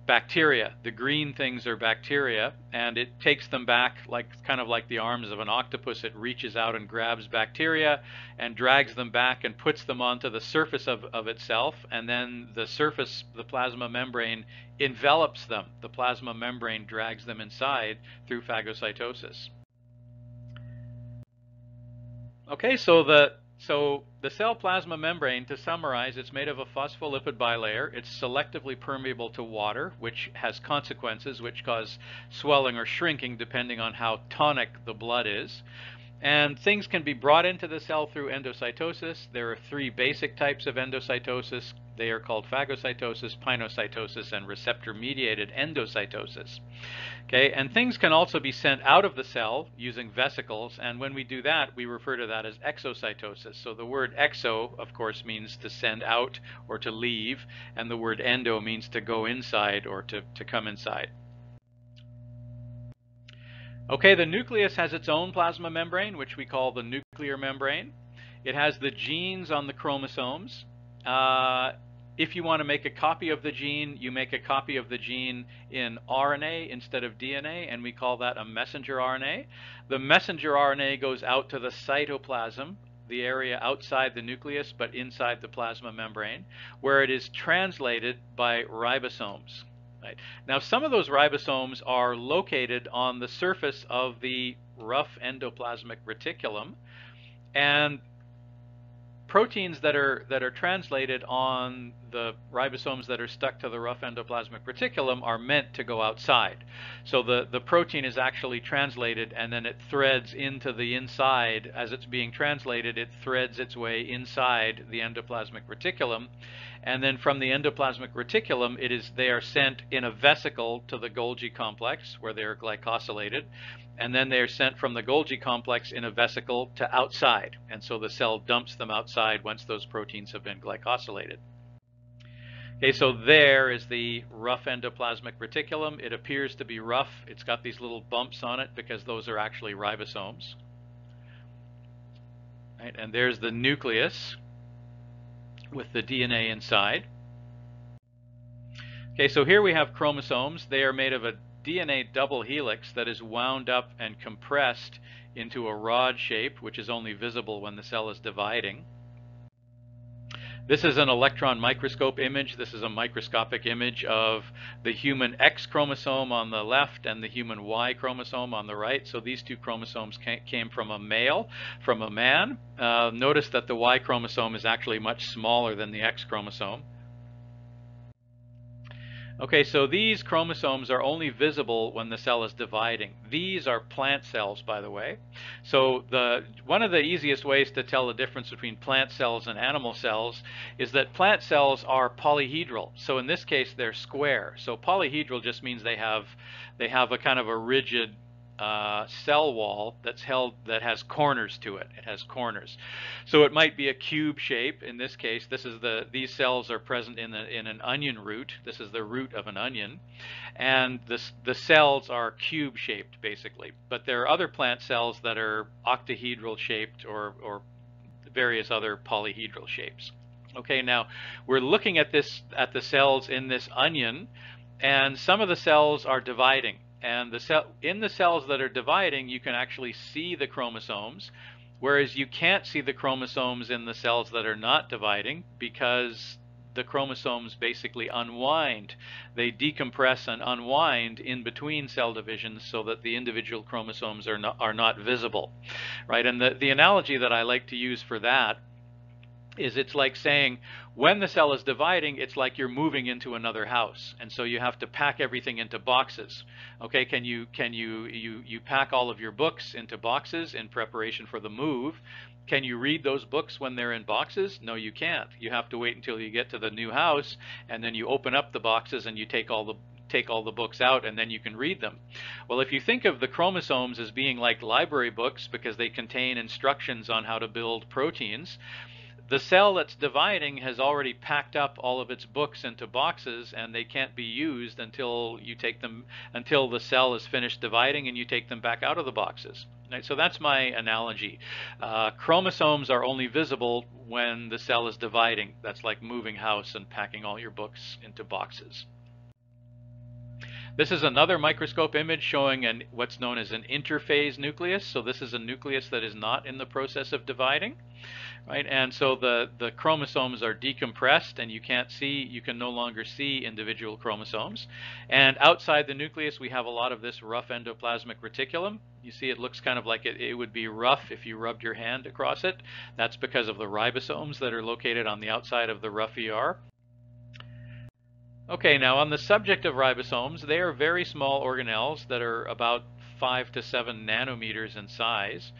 bacteria. The green things are bacteria, and it takes them back like kind of like the arms of an octopus. It reaches out and grabs bacteria and drags them back and puts them onto the surface of, of itself, and then the surface, the plasma membrane, envelops them. The plasma membrane drags them inside through phagocytosis. Okay, so the so the cell plasma membrane, to summarize, it's made of a phospholipid bilayer. It's selectively permeable to water, which has consequences which cause swelling or shrinking depending on how tonic the blood is. And things can be brought into the cell through endocytosis. There are three basic types of endocytosis. They are called phagocytosis, pinocytosis, and receptor-mediated endocytosis. Okay, and things can also be sent out of the cell using vesicles, and when we do that, we refer to that as exocytosis. So the word exo, of course, means to send out or to leave, and the word endo means to go inside or to, to come inside. Okay, the nucleus has its own plasma membrane, which we call the nuclear membrane. It has the genes on the chromosomes. Uh, if you want to make a copy of the gene, you make a copy of the gene in RNA instead of DNA, and we call that a messenger RNA. The messenger RNA goes out to the cytoplasm, the area outside the nucleus but inside the plasma membrane, where it is translated by ribosomes. Right. Now, some of those ribosomes are located on the surface of the rough endoplasmic reticulum, and proteins that are that are translated on the ribosomes that are stuck to the rough endoplasmic reticulum are meant to go outside. So the, the protein is actually translated and then it threads into the inside. As it's being translated, it threads its way inside the endoplasmic reticulum and then from the endoplasmic reticulum, it is they are sent in a vesicle to the Golgi complex where they are glycosylated, and then they are sent from the Golgi complex in a vesicle to outside, and so the cell dumps them outside once those proteins have been glycosylated. Okay, so there is the rough endoplasmic reticulum. It appears to be rough. It's got these little bumps on it because those are actually ribosomes. Right, and there's the nucleus with the DNA inside. Okay, so here we have chromosomes. They are made of a DNA double helix that is wound up and compressed into a rod shape, which is only visible when the cell is dividing. This is an electron microscope image. This is a microscopic image of the human X chromosome on the left and the human Y chromosome on the right. So these two chromosomes came from a male, from a man. Uh, notice that the Y chromosome is actually much smaller than the X chromosome. Okay, so these chromosomes are only visible when the cell is dividing. These are plant cells, by the way. So the one of the easiest ways to tell the difference between plant cells and animal cells is that plant cells are polyhedral. So in this case, they're square. So polyhedral just means they have they have a kind of a rigid uh, cell wall that's held that has corners to it. It has corners, so it might be a cube shape. In this case, this is the these cells are present in the in an onion root. This is the root of an onion, and this the cells are cube shaped basically. But there are other plant cells that are octahedral shaped or or various other polyhedral shapes. Okay, now we're looking at this at the cells in this onion, and some of the cells are dividing and the cell in the cells that are dividing you can actually see the chromosomes whereas you can't see the chromosomes in the cells that are not dividing because the chromosomes basically unwind. They decompress and unwind in between cell divisions so that the individual chromosomes are not are not visible right? And the the analogy that I like to use for that is it's like saying when the cell is dividing, it's like you're moving into another house, and so you have to pack everything into boxes. Okay, can you can you you you pack all of your books into boxes in preparation for the move? Can you read those books when they're in boxes? No, you can't. You have to wait until you get to the new house, and then you open up the boxes and you take all the take all the books out and then you can read them. Well, if you think of the chromosomes as being like library books because they contain instructions on how to build proteins, the cell that's dividing has already packed up all of its books into boxes and they can't be used until you take them until the cell is finished dividing and you take them back out of the boxes. Right? so that's my analogy. Uh, chromosomes are only visible when the cell is dividing. That's like moving house and packing all your books into boxes this is another microscope image showing an, what's known as an interphase nucleus. So this is a nucleus that is not in the process of dividing right? And so the, the chromosomes are decompressed and you can't see, you can no longer see individual chromosomes. And outside the nucleus, we have a lot of this rough endoplasmic reticulum. You see it looks kind of like it, it would be rough if you rubbed your hand across it. That's because of the ribosomes that are located on the outside of the rough ER. Okay, now on the subject of ribosomes, they are very small organelles that are about 5 to 7 nanometers in size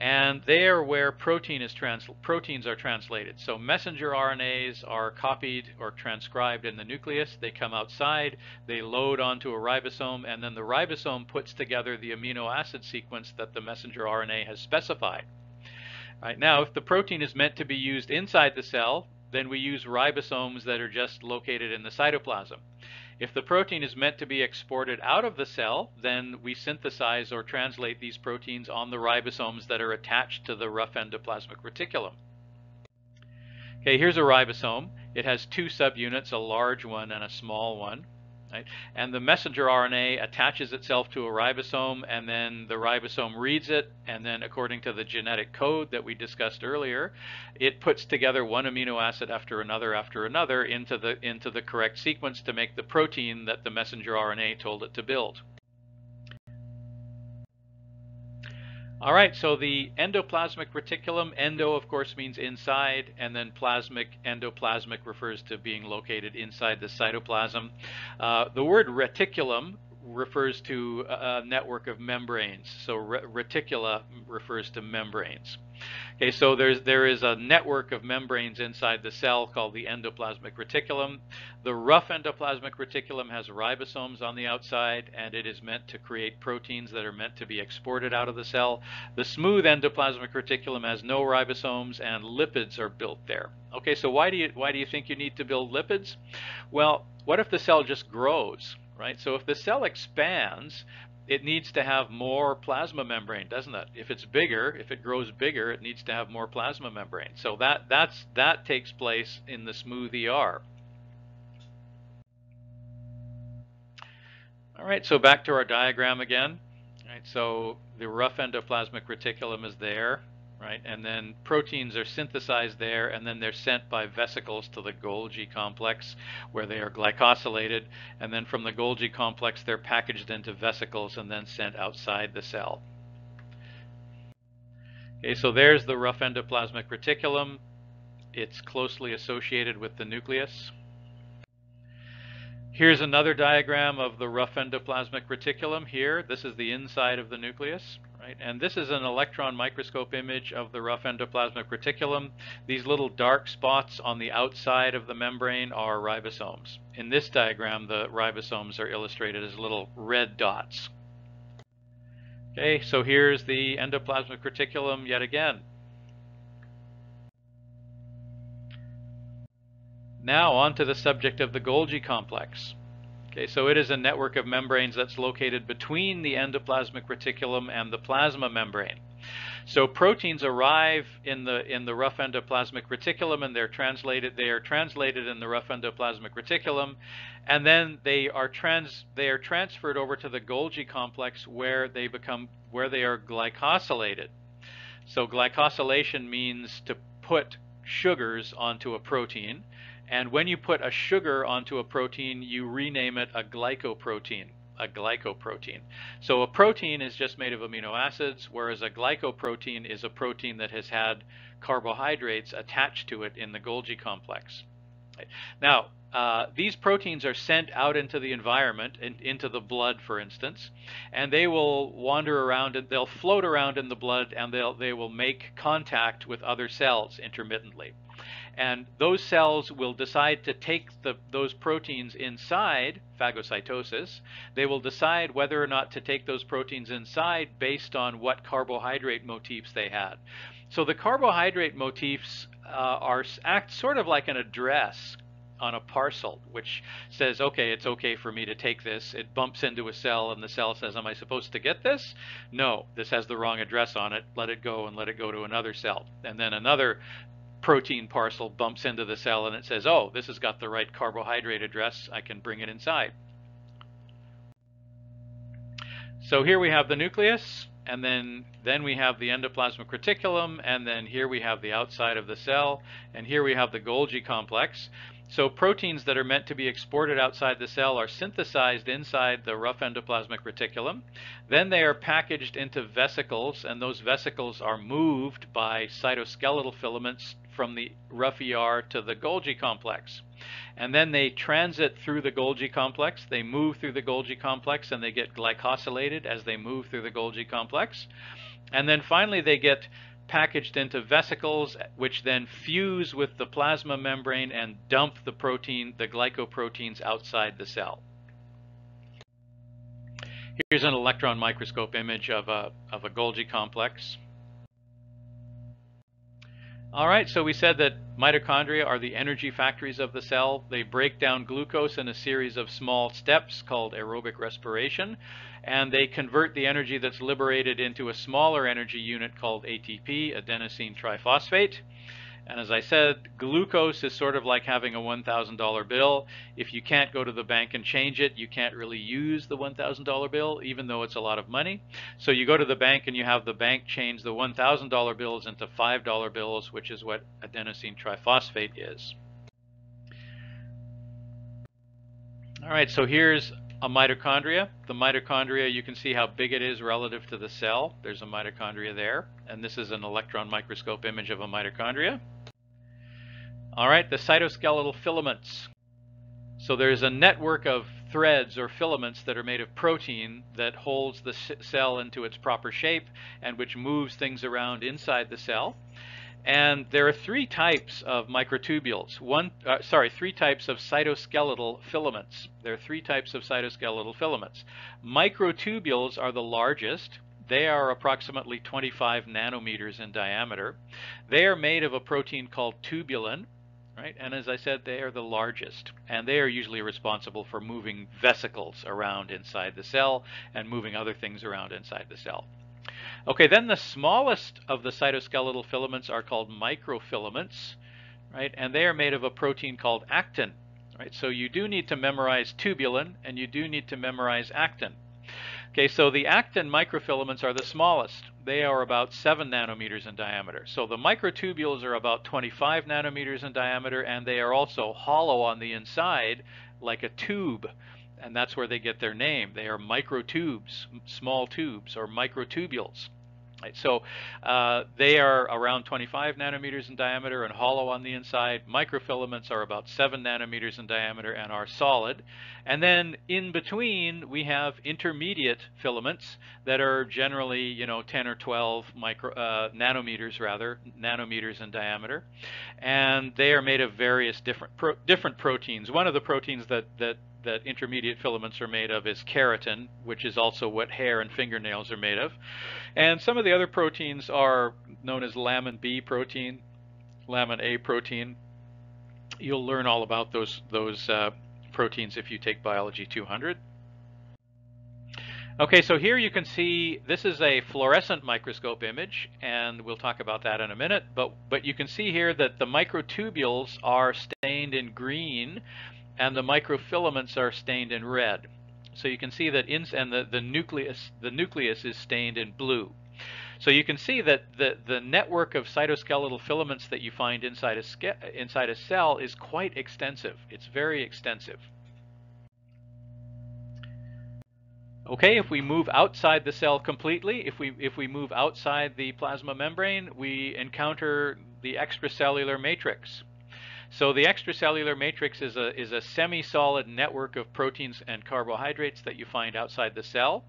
and they are where protein is trans proteins are translated. So messenger RNAs are copied or transcribed in the nucleus. They come outside, they load onto a ribosome, and then the ribosome puts together the amino acid sequence that the messenger RNA has specified. Right now, if the protein is meant to be used inside the cell, then we use ribosomes that are just located in the cytoplasm. If the protein is meant to be exported out of the cell, then we synthesize or translate these proteins on the ribosomes that are attached to the rough endoplasmic reticulum. Okay, here's a ribosome. It has two subunits, a large one and a small one. Right? And the messenger RNA attaches itself to a ribosome, and then the ribosome reads it, and then according to the genetic code that we discussed earlier, it puts together one amino acid after another after another into the into the correct sequence to make the protein that the messenger RNA told it to build. All right, so the endoplasmic reticulum, endo of course means inside, and then plasmic, endoplasmic refers to being located inside the cytoplasm. Uh, the word reticulum refers to a network of membranes. So reticula refers to membranes. Okay, so there's there is a network of membranes inside the cell called the endoplasmic reticulum. The rough endoplasmic reticulum has ribosomes on the outside, and it is meant to create proteins that are meant to be exported out of the cell. The smooth endoplasmic reticulum has no ribosomes, and lipids are built there. Okay, so why do you why do you think you need to build lipids? Well, what if the cell just grows? right? So if the cell expands, it needs to have more plasma membrane, doesn't it? If it's bigger, if it grows bigger, it needs to have more plasma membrane. So that that's that takes place in the smooth ER. All right, so back to our diagram again. All right, so the rough endoplasmic reticulum is there right? And then proteins are synthesized there, and then they're sent by vesicles to the Golgi complex, where they are glycosylated, and then from the Golgi complex, they're packaged into vesicles and then sent outside the cell. Okay, so there's the rough endoplasmic reticulum. It's closely associated with the nucleus. Here's another diagram of the rough endoplasmic reticulum here. This is the inside of the nucleus. Right? And this is an electron microscope image of the rough endoplasmic reticulum. These little dark spots on the outside of the membrane are ribosomes. In this diagram, the ribosomes are illustrated as little red dots. Okay, so here's the endoplasmic reticulum yet again. Now on to the subject of the Golgi complex. Okay, so it is a network of membranes that's located between the endoplasmic reticulum and the plasma membrane. So proteins arrive in the in the rough endoplasmic reticulum and they're translated they are translated in the rough endoplasmic reticulum and then they are trans they are transferred over to the Golgi complex where they become where they are glycosylated. So glycosylation means to put sugars onto a protein and when you put a sugar onto a protein, you rename it a glycoprotein, a glycoprotein. So a protein is just made of amino acids, whereas a glycoprotein is a protein that has had carbohydrates attached to it in the Golgi complex. Now, uh, these proteins are sent out into the environment, in, into the blood, for instance, and they will wander around and they'll float around in the blood and they'll, they will make contact with other cells intermittently. And those cells will decide to take the, those proteins inside phagocytosis. They will decide whether or not to take those proteins inside based on what carbohydrate motifs they had. So the carbohydrate motifs uh, are act sort of like an address on a parcel, which says, okay, it's okay for me to take this. It bumps into a cell, and the cell says, am I supposed to get this? No, this has the wrong address on it. Let it go and let it go to another cell. And then another protein parcel bumps into the cell and it says, oh, this has got the right carbohydrate address, I can bring it inside. So here we have the nucleus, and then, then we have the endoplasmic reticulum, and then here we have the outside of the cell, and here we have the Golgi complex. So proteins that are meant to be exported outside the cell are synthesized inside the rough endoplasmic reticulum. Then they are packaged into vesicles, and those vesicles are moved by cytoskeletal filaments from the rough ER to the Golgi complex. And then they transit through the Golgi complex. They move through the Golgi complex and they get glycosylated as they move through the Golgi complex. And then finally they get packaged into vesicles, which then fuse with the plasma membrane and dump the protein, the glycoproteins outside the cell. Here's an electron microscope image of a, of a Golgi complex. All right, so we said that mitochondria are the energy factories of the cell. They break down glucose in a series of small steps called aerobic respiration and they convert the energy that's liberated into a smaller energy unit called ATP, adenosine triphosphate. And as I said, glucose is sort of like having a $1,000 bill. If you can't go to the bank and change it, you can't really use the $1,000 bill, even though it's a lot of money. So you go to the bank and you have the bank change the $1,000 bills into $5 bills, which is what adenosine triphosphate is. All right, so here's a mitochondria. The mitochondria, you can see how big it is relative to the cell. There's a mitochondria there, and this is an electron microscope image of a mitochondria. All right, the cytoskeletal filaments. So there's a network of threads or filaments that are made of protein that holds the cell into its proper shape and which moves things around inside the cell. And there are three types of microtubules. One, uh, sorry, three types of cytoskeletal filaments. There are three types of cytoskeletal filaments. Microtubules are the largest. They are approximately 25 nanometers in diameter. They are made of a protein called tubulin, right? And as I said, they are the largest, and they are usually responsible for moving vesicles around inside the cell and moving other things around inside the cell. Okay, then the smallest of the cytoskeletal filaments are called microfilaments, right? And they are made of a protein called actin, right? So you do need to memorize tubulin and you do need to memorize actin. Okay, so the actin microfilaments are the smallest. They are about 7 nanometers in diameter. So the microtubules are about 25 nanometers in diameter and they are also hollow on the inside like a tube and that's where they get their name. They are microtubes, small tubes, or microtubules. So uh, they are around 25 nanometers in diameter and hollow on the inside. Microfilaments are about 7 nanometers in diameter and are solid. And then in between, we have intermediate filaments that are generally, you know, 10 or 12 micro, uh, nanometers rather, nanometers in diameter. And they are made of various different pro different proteins. One of the proteins that, that that intermediate filaments are made of is keratin, which is also what hair and fingernails are made of. And some of the other proteins are known as lamin B protein, lamin A protein. You'll learn all about those, those uh, proteins if you take Biology 200. Okay, so here you can see this is a fluorescent microscope image, and we'll talk about that in a minute. But, but you can see here that the microtubules are stained in green and the microfilaments are stained in red. So you can see that in, and the, the nucleus the nucleus is stained in blue. So you can see that the, the network of cytoskeletal filaments that you find inside a, inside a cell is quite extensive. It's very extensive. Okay, if we move outside the cell completely, if we if we move outside the plasma membrane, we encounter the extracellular matrix. So the extracellular matrix is a, is a semi-solid network of proteins and carbohydrates that you find outside the cell.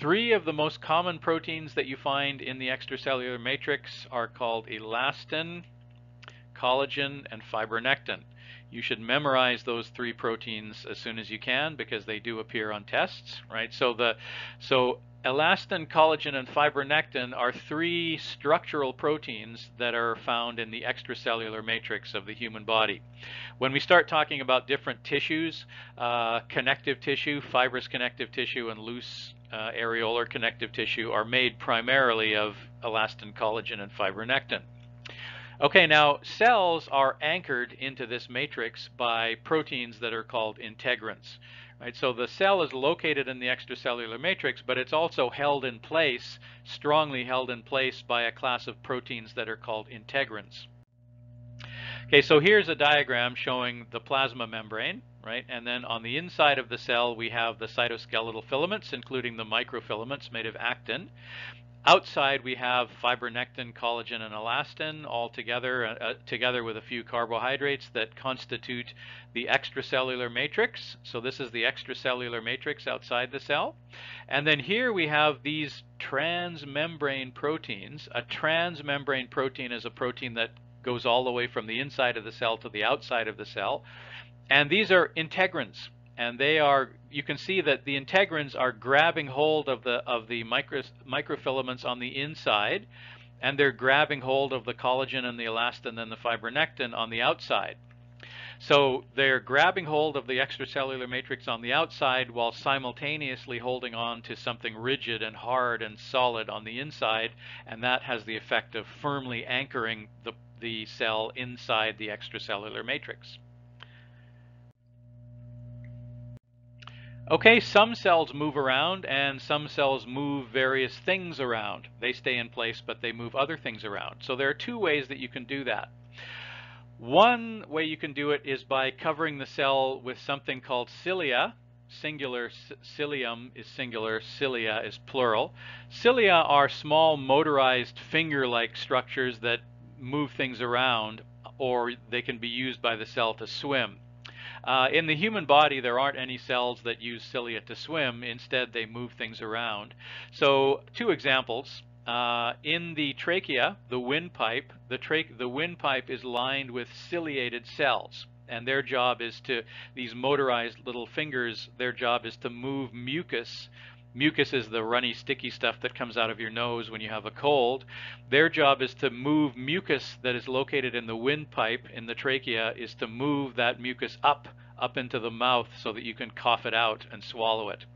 Three of the most common proteins that you find in the extracellular matrix are called elastin, collagen, and fibronectin. You should memorize those three proteins as soon as you can because they do appear on tests, right? So the so elastin, collagen, and fibronectin are three structural proteins that are found in the extracellular matrix of the human body. When we start talking about different tissues, uh, connective tissue, fibrous connective tissue, and loose uh, areolar connective tissue are made primarily of elastin, collagen, and fibronectin. Okay, now cells are anchored into this matrix by proteins that are called integrins. Right? So the cell is located in the extracellular matrix, but it's also held in place, strongly held in place by a class of proteins that are called integrins. Okay, so here's a diagram showing the plasma membrane, right? And then on the inside of the cell, we have the cytoskeletal filaments, including the microfilaments made of actin. Outside we have fibronectin, collagen, and elastin all together, uh, uh, together with a few carbohydrates that constitute the extracellular matrix. So this is the extracellular matrix outside the cell. And then here we have these transmembrane proteins. A transmembrane protein is a protein that goes all the way from the inside of the cell to the outside of the cell. And these are integrins and they are you can see that the integrins are grabbing hold of the of the micro, microfilaments on the inside and they're grabbing hold of the collagen and the elastin and the fibronectin on the outside. So they're grabbing hold of the extracellular matrix on the outside while simultaneously holding on to something rigid and hard and solid on the inside, and that has the effect of firmly anchoring the, the cell inside the extracellular matrix. Okay, some cells move around and some cells move various things around. They stay in place, but they move other things around. So there are two ways that you can do that. One way you can do it is by covering the cell with something called cilia. Singular cilium is singular, cilia is plural. Cilia are small motorized finger-like structures that move things around or they can be used by the cell to swim. Uh, in the human body, there aren't any cells that use cilia to swim. Instead, they move things around. So two examples. Uh, in the trachea, the windpipe, the, tra the windpipe is lined with ciliated cells. And their job is to, these motorized little fingers, their job is to move mucus Mucus is the runny, sticky stuff that comes out of your nose when you have a cold. Their job is to move mucus that is located in the windpipe in the trachea, is to move that mucus up, up into the mouth so that you can cough it out and swallow it.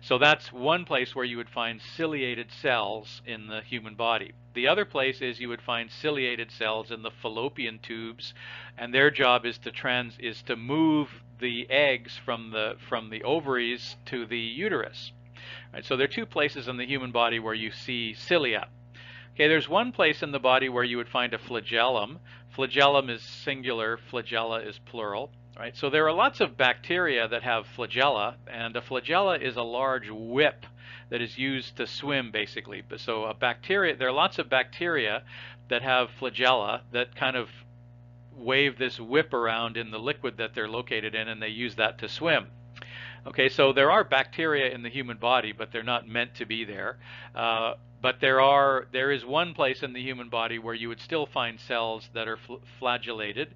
So that's one place where you would find ciliated cells in the human body. The other place is you would find ciliated cells in the fallopian tubes, and their job is to trans is to move the eggs from the from the ovaries to the uterus. Right, so there are two places in the human body where you see cilia. Okay, there's one place in the body where you would find a flagellum. Flagellum is singular, flagella is plural. Right, so there are lots of bacteria that have flagella, and a flagella is a large whip that is used to swim, basically. So a bacteria, there are lots of bacteria that have flagella that kind of wave this whip around in the liquid that they're located in, and they use that to swim. Okay, so there are bacteria in the human body, but they're not meant to be there. Uh, but there are there is one place in the human body where you would still find cells that are fl flagellated,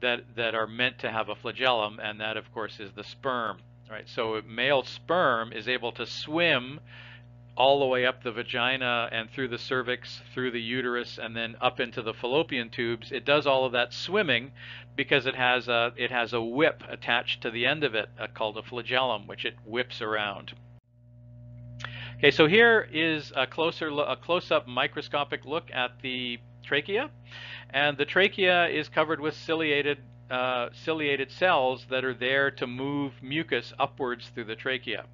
that that are meant to have a flagellum, and that of course is the sperm. Right, so male sperm is able to swim all the way up the vagina and through the cervix, through the uterus, and then up into the fallopian tubes. It does all of that swimming because it has a it has a whip attached to the end of it uh, called a flagellum, which it whips around. Okay, so here is a closer a close-up microscopic look at the trachea, and the trachea is covered with ciliated uh, ciliated cells that are there to move mucus upwards through the trachea.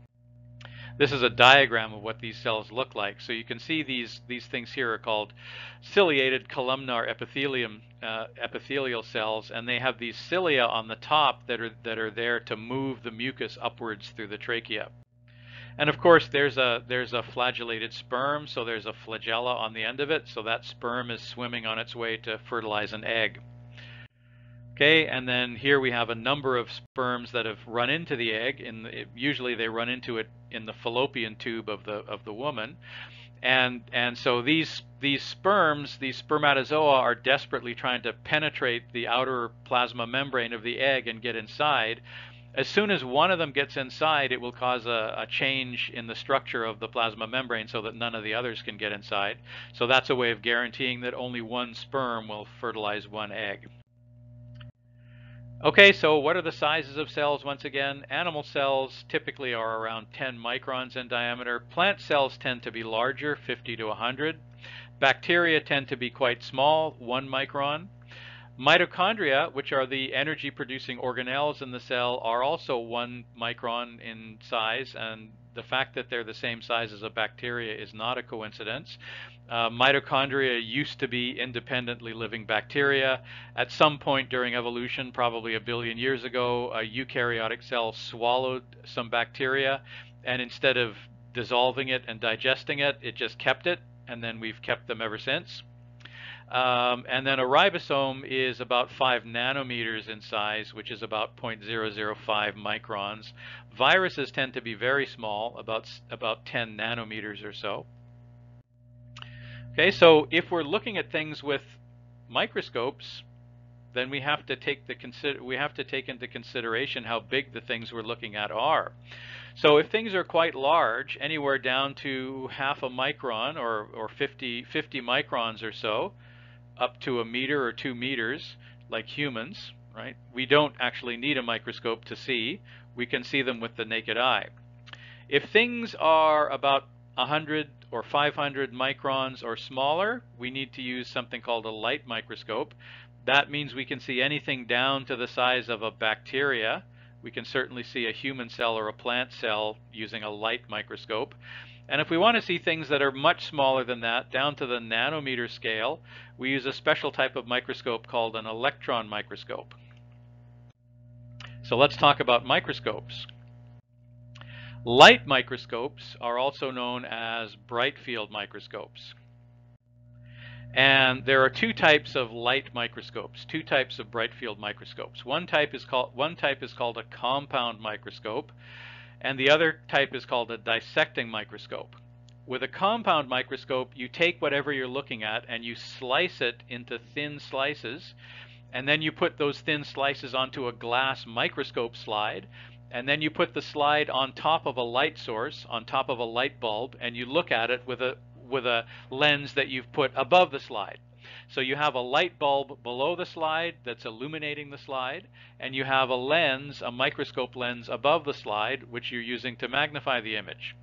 This is a diagram of what these cells look like. So you can see these these things here are called ciliated columnar epithelium uh, epithelial cells, and they have these cilia on the top that are that are there to move the mucus upwards through the trachea. And of course, there's a there's a flagellated sperm, so there's a flagella on the end of it, so that sperm is swimming on its way to fertilize an egg. Okay, and then here we have a number of sperms that have run into the egg. In the, usually they run into it in the fallopian tube of the of the woman, and and so these these sperms, these spermatozoa, are desperately trying to penetrate the outer plasma membrane of the egg and get inside. As soon as one of them gets inside, it will cause a, a change in the structure of the plasma membrane so that none of the others can get inside. So that's a way of guaranteeing that only one sperm will fertilize one egg. Okay, so what are the sizes of cells once again? Animal cells typically are around 10 microns in diameter. Plant cells tend to be larger, 50 to 100. Bacteria tend to be quite small, 1 micron. Mitochondria, which are the energy producing organelles in the cell, are also 1 micron in size and the fact that they're the same size as a bacteria is not a coincidence. Uh, mitochondria used to be independently living bacteria. At some point during evolution, probably a billion years ago, a eukaryotic cell swallowed some bacteria, and instead of dissolving it and digesting it, it just kept it, and then we've kept them ever since. Um, and then a ribosome is about 5 nanometers in size, which is about 0.005 microns. Viruses tend to be very small, about, about 10 nanometers or so. Okay, so if we're looking at things with microscopes, then we have to take the consider we have to take into consideration how big the things we're looking at are. So if things are quite large, anywhere down to half a micron or, or 50, 50 microns or so, up to a meter or two meters, like humans, right? We don't actually need a microscope to see. We can see them with the naked eye. If things are about 100 or 500 microns or smaller, we need to use something called a light microscope. That means we can see anything down to the size of a bacteria. We can certainly see a human cell or a plant cell using a light microscope. And if we want to see things that are much smaller than that, down to the nanometer scale, we use a special type of microscope called an electron microscope. So let's talk about microscopes. Light microscopes are also known as bright field microscopes. And there are two types of light microscopes, two types of bright field microscopes. One type is called one type is called a compound microscope, and the other type is called a dissecting microscope. With a compound microscope, you take whatever you're looking at and you slice it into thin slices, and then you put those thin slices onto a glass microscope slide, and then you put the slide on top of a light source, on top of a light bulb, and you look at it with a with a lens that you've put above the slide. So you have a light bulb below the slide that's illuminating the slide, and you have a lens, a microscope lens above the slide, which you're using to magnify the image.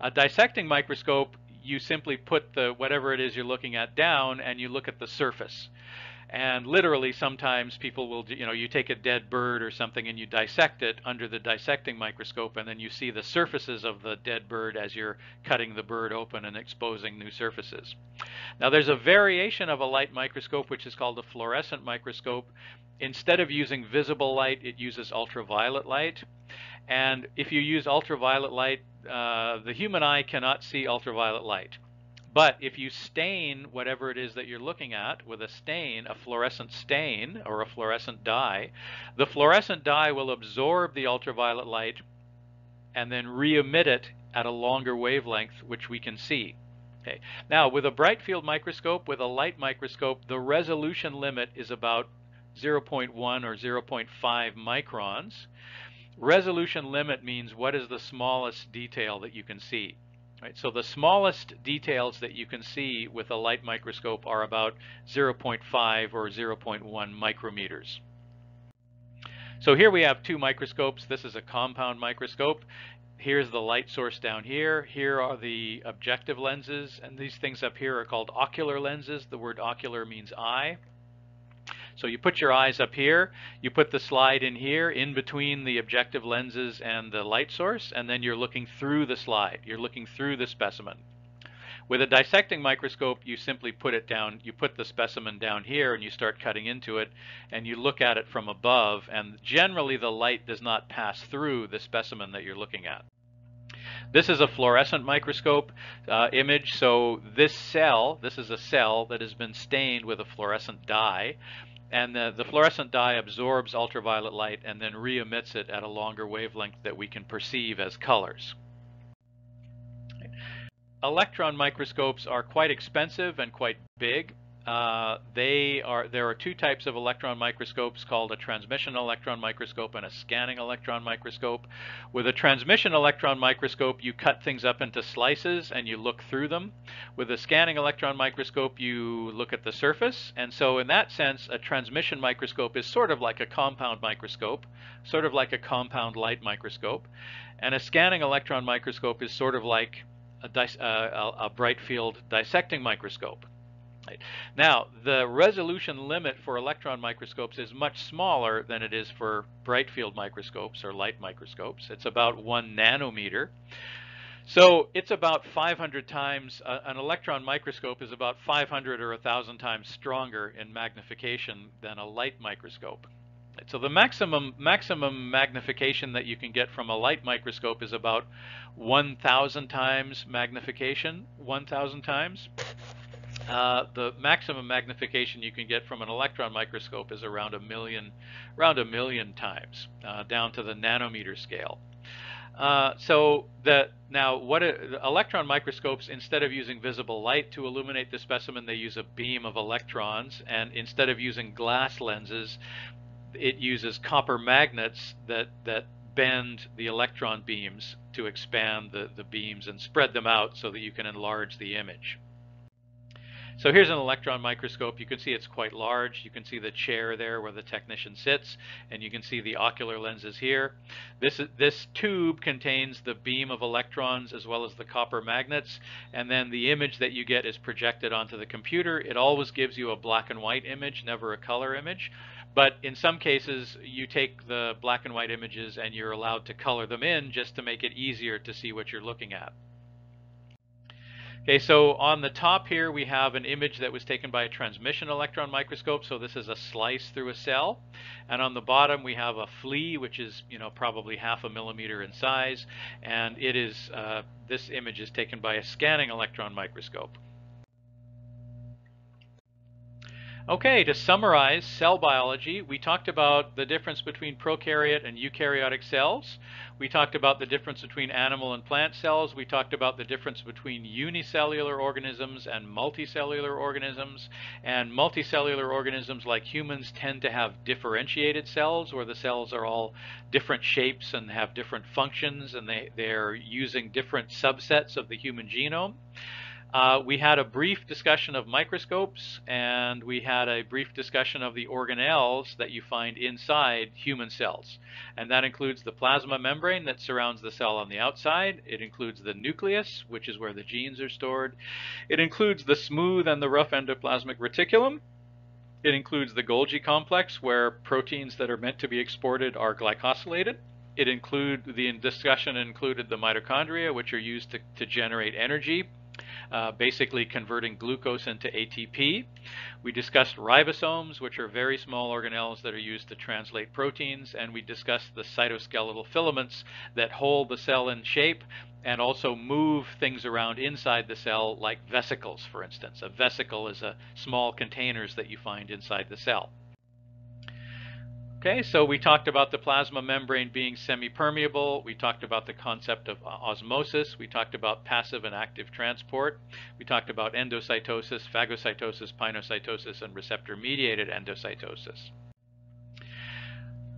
A dissecting microscope, you simply put the whatever it is you're looking at down and you look at the surface. And literally, sometimes people will, you know, you take a dead bird or something and you dissect it under the dissecting microscope, and then you see the surfaces of the dead bird as you're cutting the bird open and exposing new surfaces. Now, there's a variation of a light microscope which is called a fluorescent microscope. Instead of using visible light, it uses ultraviolet light. And if you use ultraviolet light, uh, the human eye cannot see ultraviolet light. But if you stain whatever it is that you're looking at with a stain, a fluorescent stain or a fluorescent dye, the fluorescent dye will absorb the ultraviolet light and then re-emit it at a longer wavelength, which we can see. Okay. Now, with a bright field microscope, with a light microscope, the resolution limit is about 0.1 or 0.5 microns. Resolution limit means what is the smallest detail that you can see. Right? So the smallest details that you can see with a light microscope are about 0.5 or 0.1 micrometers. So here we have two microscopes. This is a compound microscope. Here's the light source down here. Here are the objective lenses, and these things up here are called ocular lenses. The word ocular means eye. So you put your eyes up here, you put the slide in here in between the objective lenses and the light source, and then you're looking through the slide. You're looking through the specimen. With a dissecting microscope, you simply put it down, you put the specimen down here and you start cutting into it and you look at it from above and generally the light does not pass through the specimen that you're looking at. This is a fluorescent microscope uh, image, so this cell, this is a cell that has been stained with a fluorescent dye and the, the, fluorescent dye absorbs ultraviolet light and then re-emits it at a longer wavelength that we can perceive as colors. Electron microscopes are quite expensive and quite big. Uh, they are there are two types of electron microscopes called a transmission electron microscope and a scanning electron microscope. With a transmission electron microscope, you cut things up into slices and you look through them. With a scanning electron microscope, you look at the surface. And so in that sense, a transmission microscope is sort of like a compound microscope, sort of like a compound light microscope. And a scanning electron microscope is sort of like a, uh, a bright field dissecting microscope. Right. Now, the resolution limit for electron microscopes is much smaller than it is for bright field microscopes or light microscopes. It's about one nanometer. So it's about 500 times, uh, an electron microscope is about 500 or 1,000 times stronger in magnification than a light microscope. So the maximum maximum magnification that you can get from a light microscope is about 1,000 times magnification, 1,000 times. Uh, the maximum magnification you can get from an electron microscope is around a million, around a million times, uh, down to the nanometer scale. Uh, so now what electron microscopes instead of using visible light to illuminate the specimen they use a beam of electrons and instead of using glass lenses it uses copper magnets that that bend the electron beams to expand the, the beams and spread them out so that you can enlarge the image. So here's an electron microscope. You can see it's quite large. You can see the chair there where the technician sits, and you can see the ocular lenses here. This, this tube contains the beam of electrons as well as the copper magnets, and then the image that you get is projected onto the computer. It always gives you a black and white image, never a color image. But in some cases, you take the black and white images and you're allowed to color them in just to make it easier to see what you're looking at. Okay, so on the top here we have an image that was taken by a transmission electron microscope. So this is a slice through a cell. And on the bottom we have a flea, which is you know probably half a millimeter in size. And it is uh, this image is taken by a scanning electron microscope. Okay, to summarize cell biology, we talked about the difference between prokaryote and eukaryotic cells. We talked about the difference between animal and plant cells. We talked about the difference between unicellular organisms and multicellular organisms. And multicellular organisms like humans tend to have differentiated cells where the cells are all different shapes and have different functions and they, they're using different subsets of the human genome. Uh, we had a brief discussion of microscopes and we had a brief discussion of the organelles that you find inside human cells. And that includes the plasma membrane that surrounds the cell on the outside. It includes the nucleus, which is where the genes are stored. It includes the smooth and the rough endoplasmic reticulum. It includes the Golgi complex, where proteins that are meant to be exported are glycosylated. It include the discussion included the mitochondria, which are used to, to generate energy uh, basically converting glucose into ATP. We discussed ribosomes, which are very small organelles that are used to translate proteins, and we discussed the cytoskeletal filaments that hold the cell in shape and also move things around inside the cell like vesicles, for instance. A vesicle is a small containers that you find inside the cell. Okay, so we talked about the plasma membrane being semi-permeable. We talked about the concept of uh, osmosis. We talked about passive and active transport. We talked about endocytosis, phagocytosis, pinocytosis, and receptor-mediated endocytosis.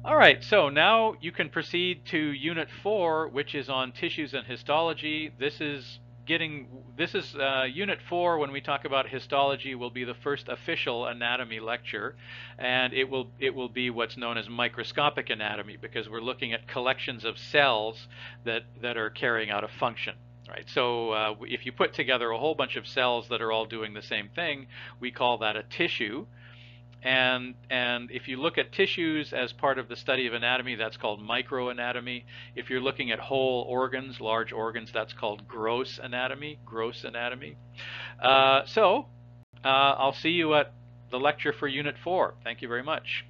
All right, so now you can proceed to Unit 4, which is on tissues and histology. This is getting this is uh, unit four when we talk about histology will be the first official anatomy lecture and it will it will be what's known as microscopic anatomy because we're looking at collections of cells that that are carrying out a function right? So uh, if you put together a whole bunch of cells that are all doing the same thing we call that a tissue and, and if you look at tissues as part of the study of anatomy, that's called microanatomy. If you're looking at whole organs, large organs, that's called gross anatomy, gross anatomy. Uh, so uh, I'll see you at the lecture for Unit 4. Thank you very much.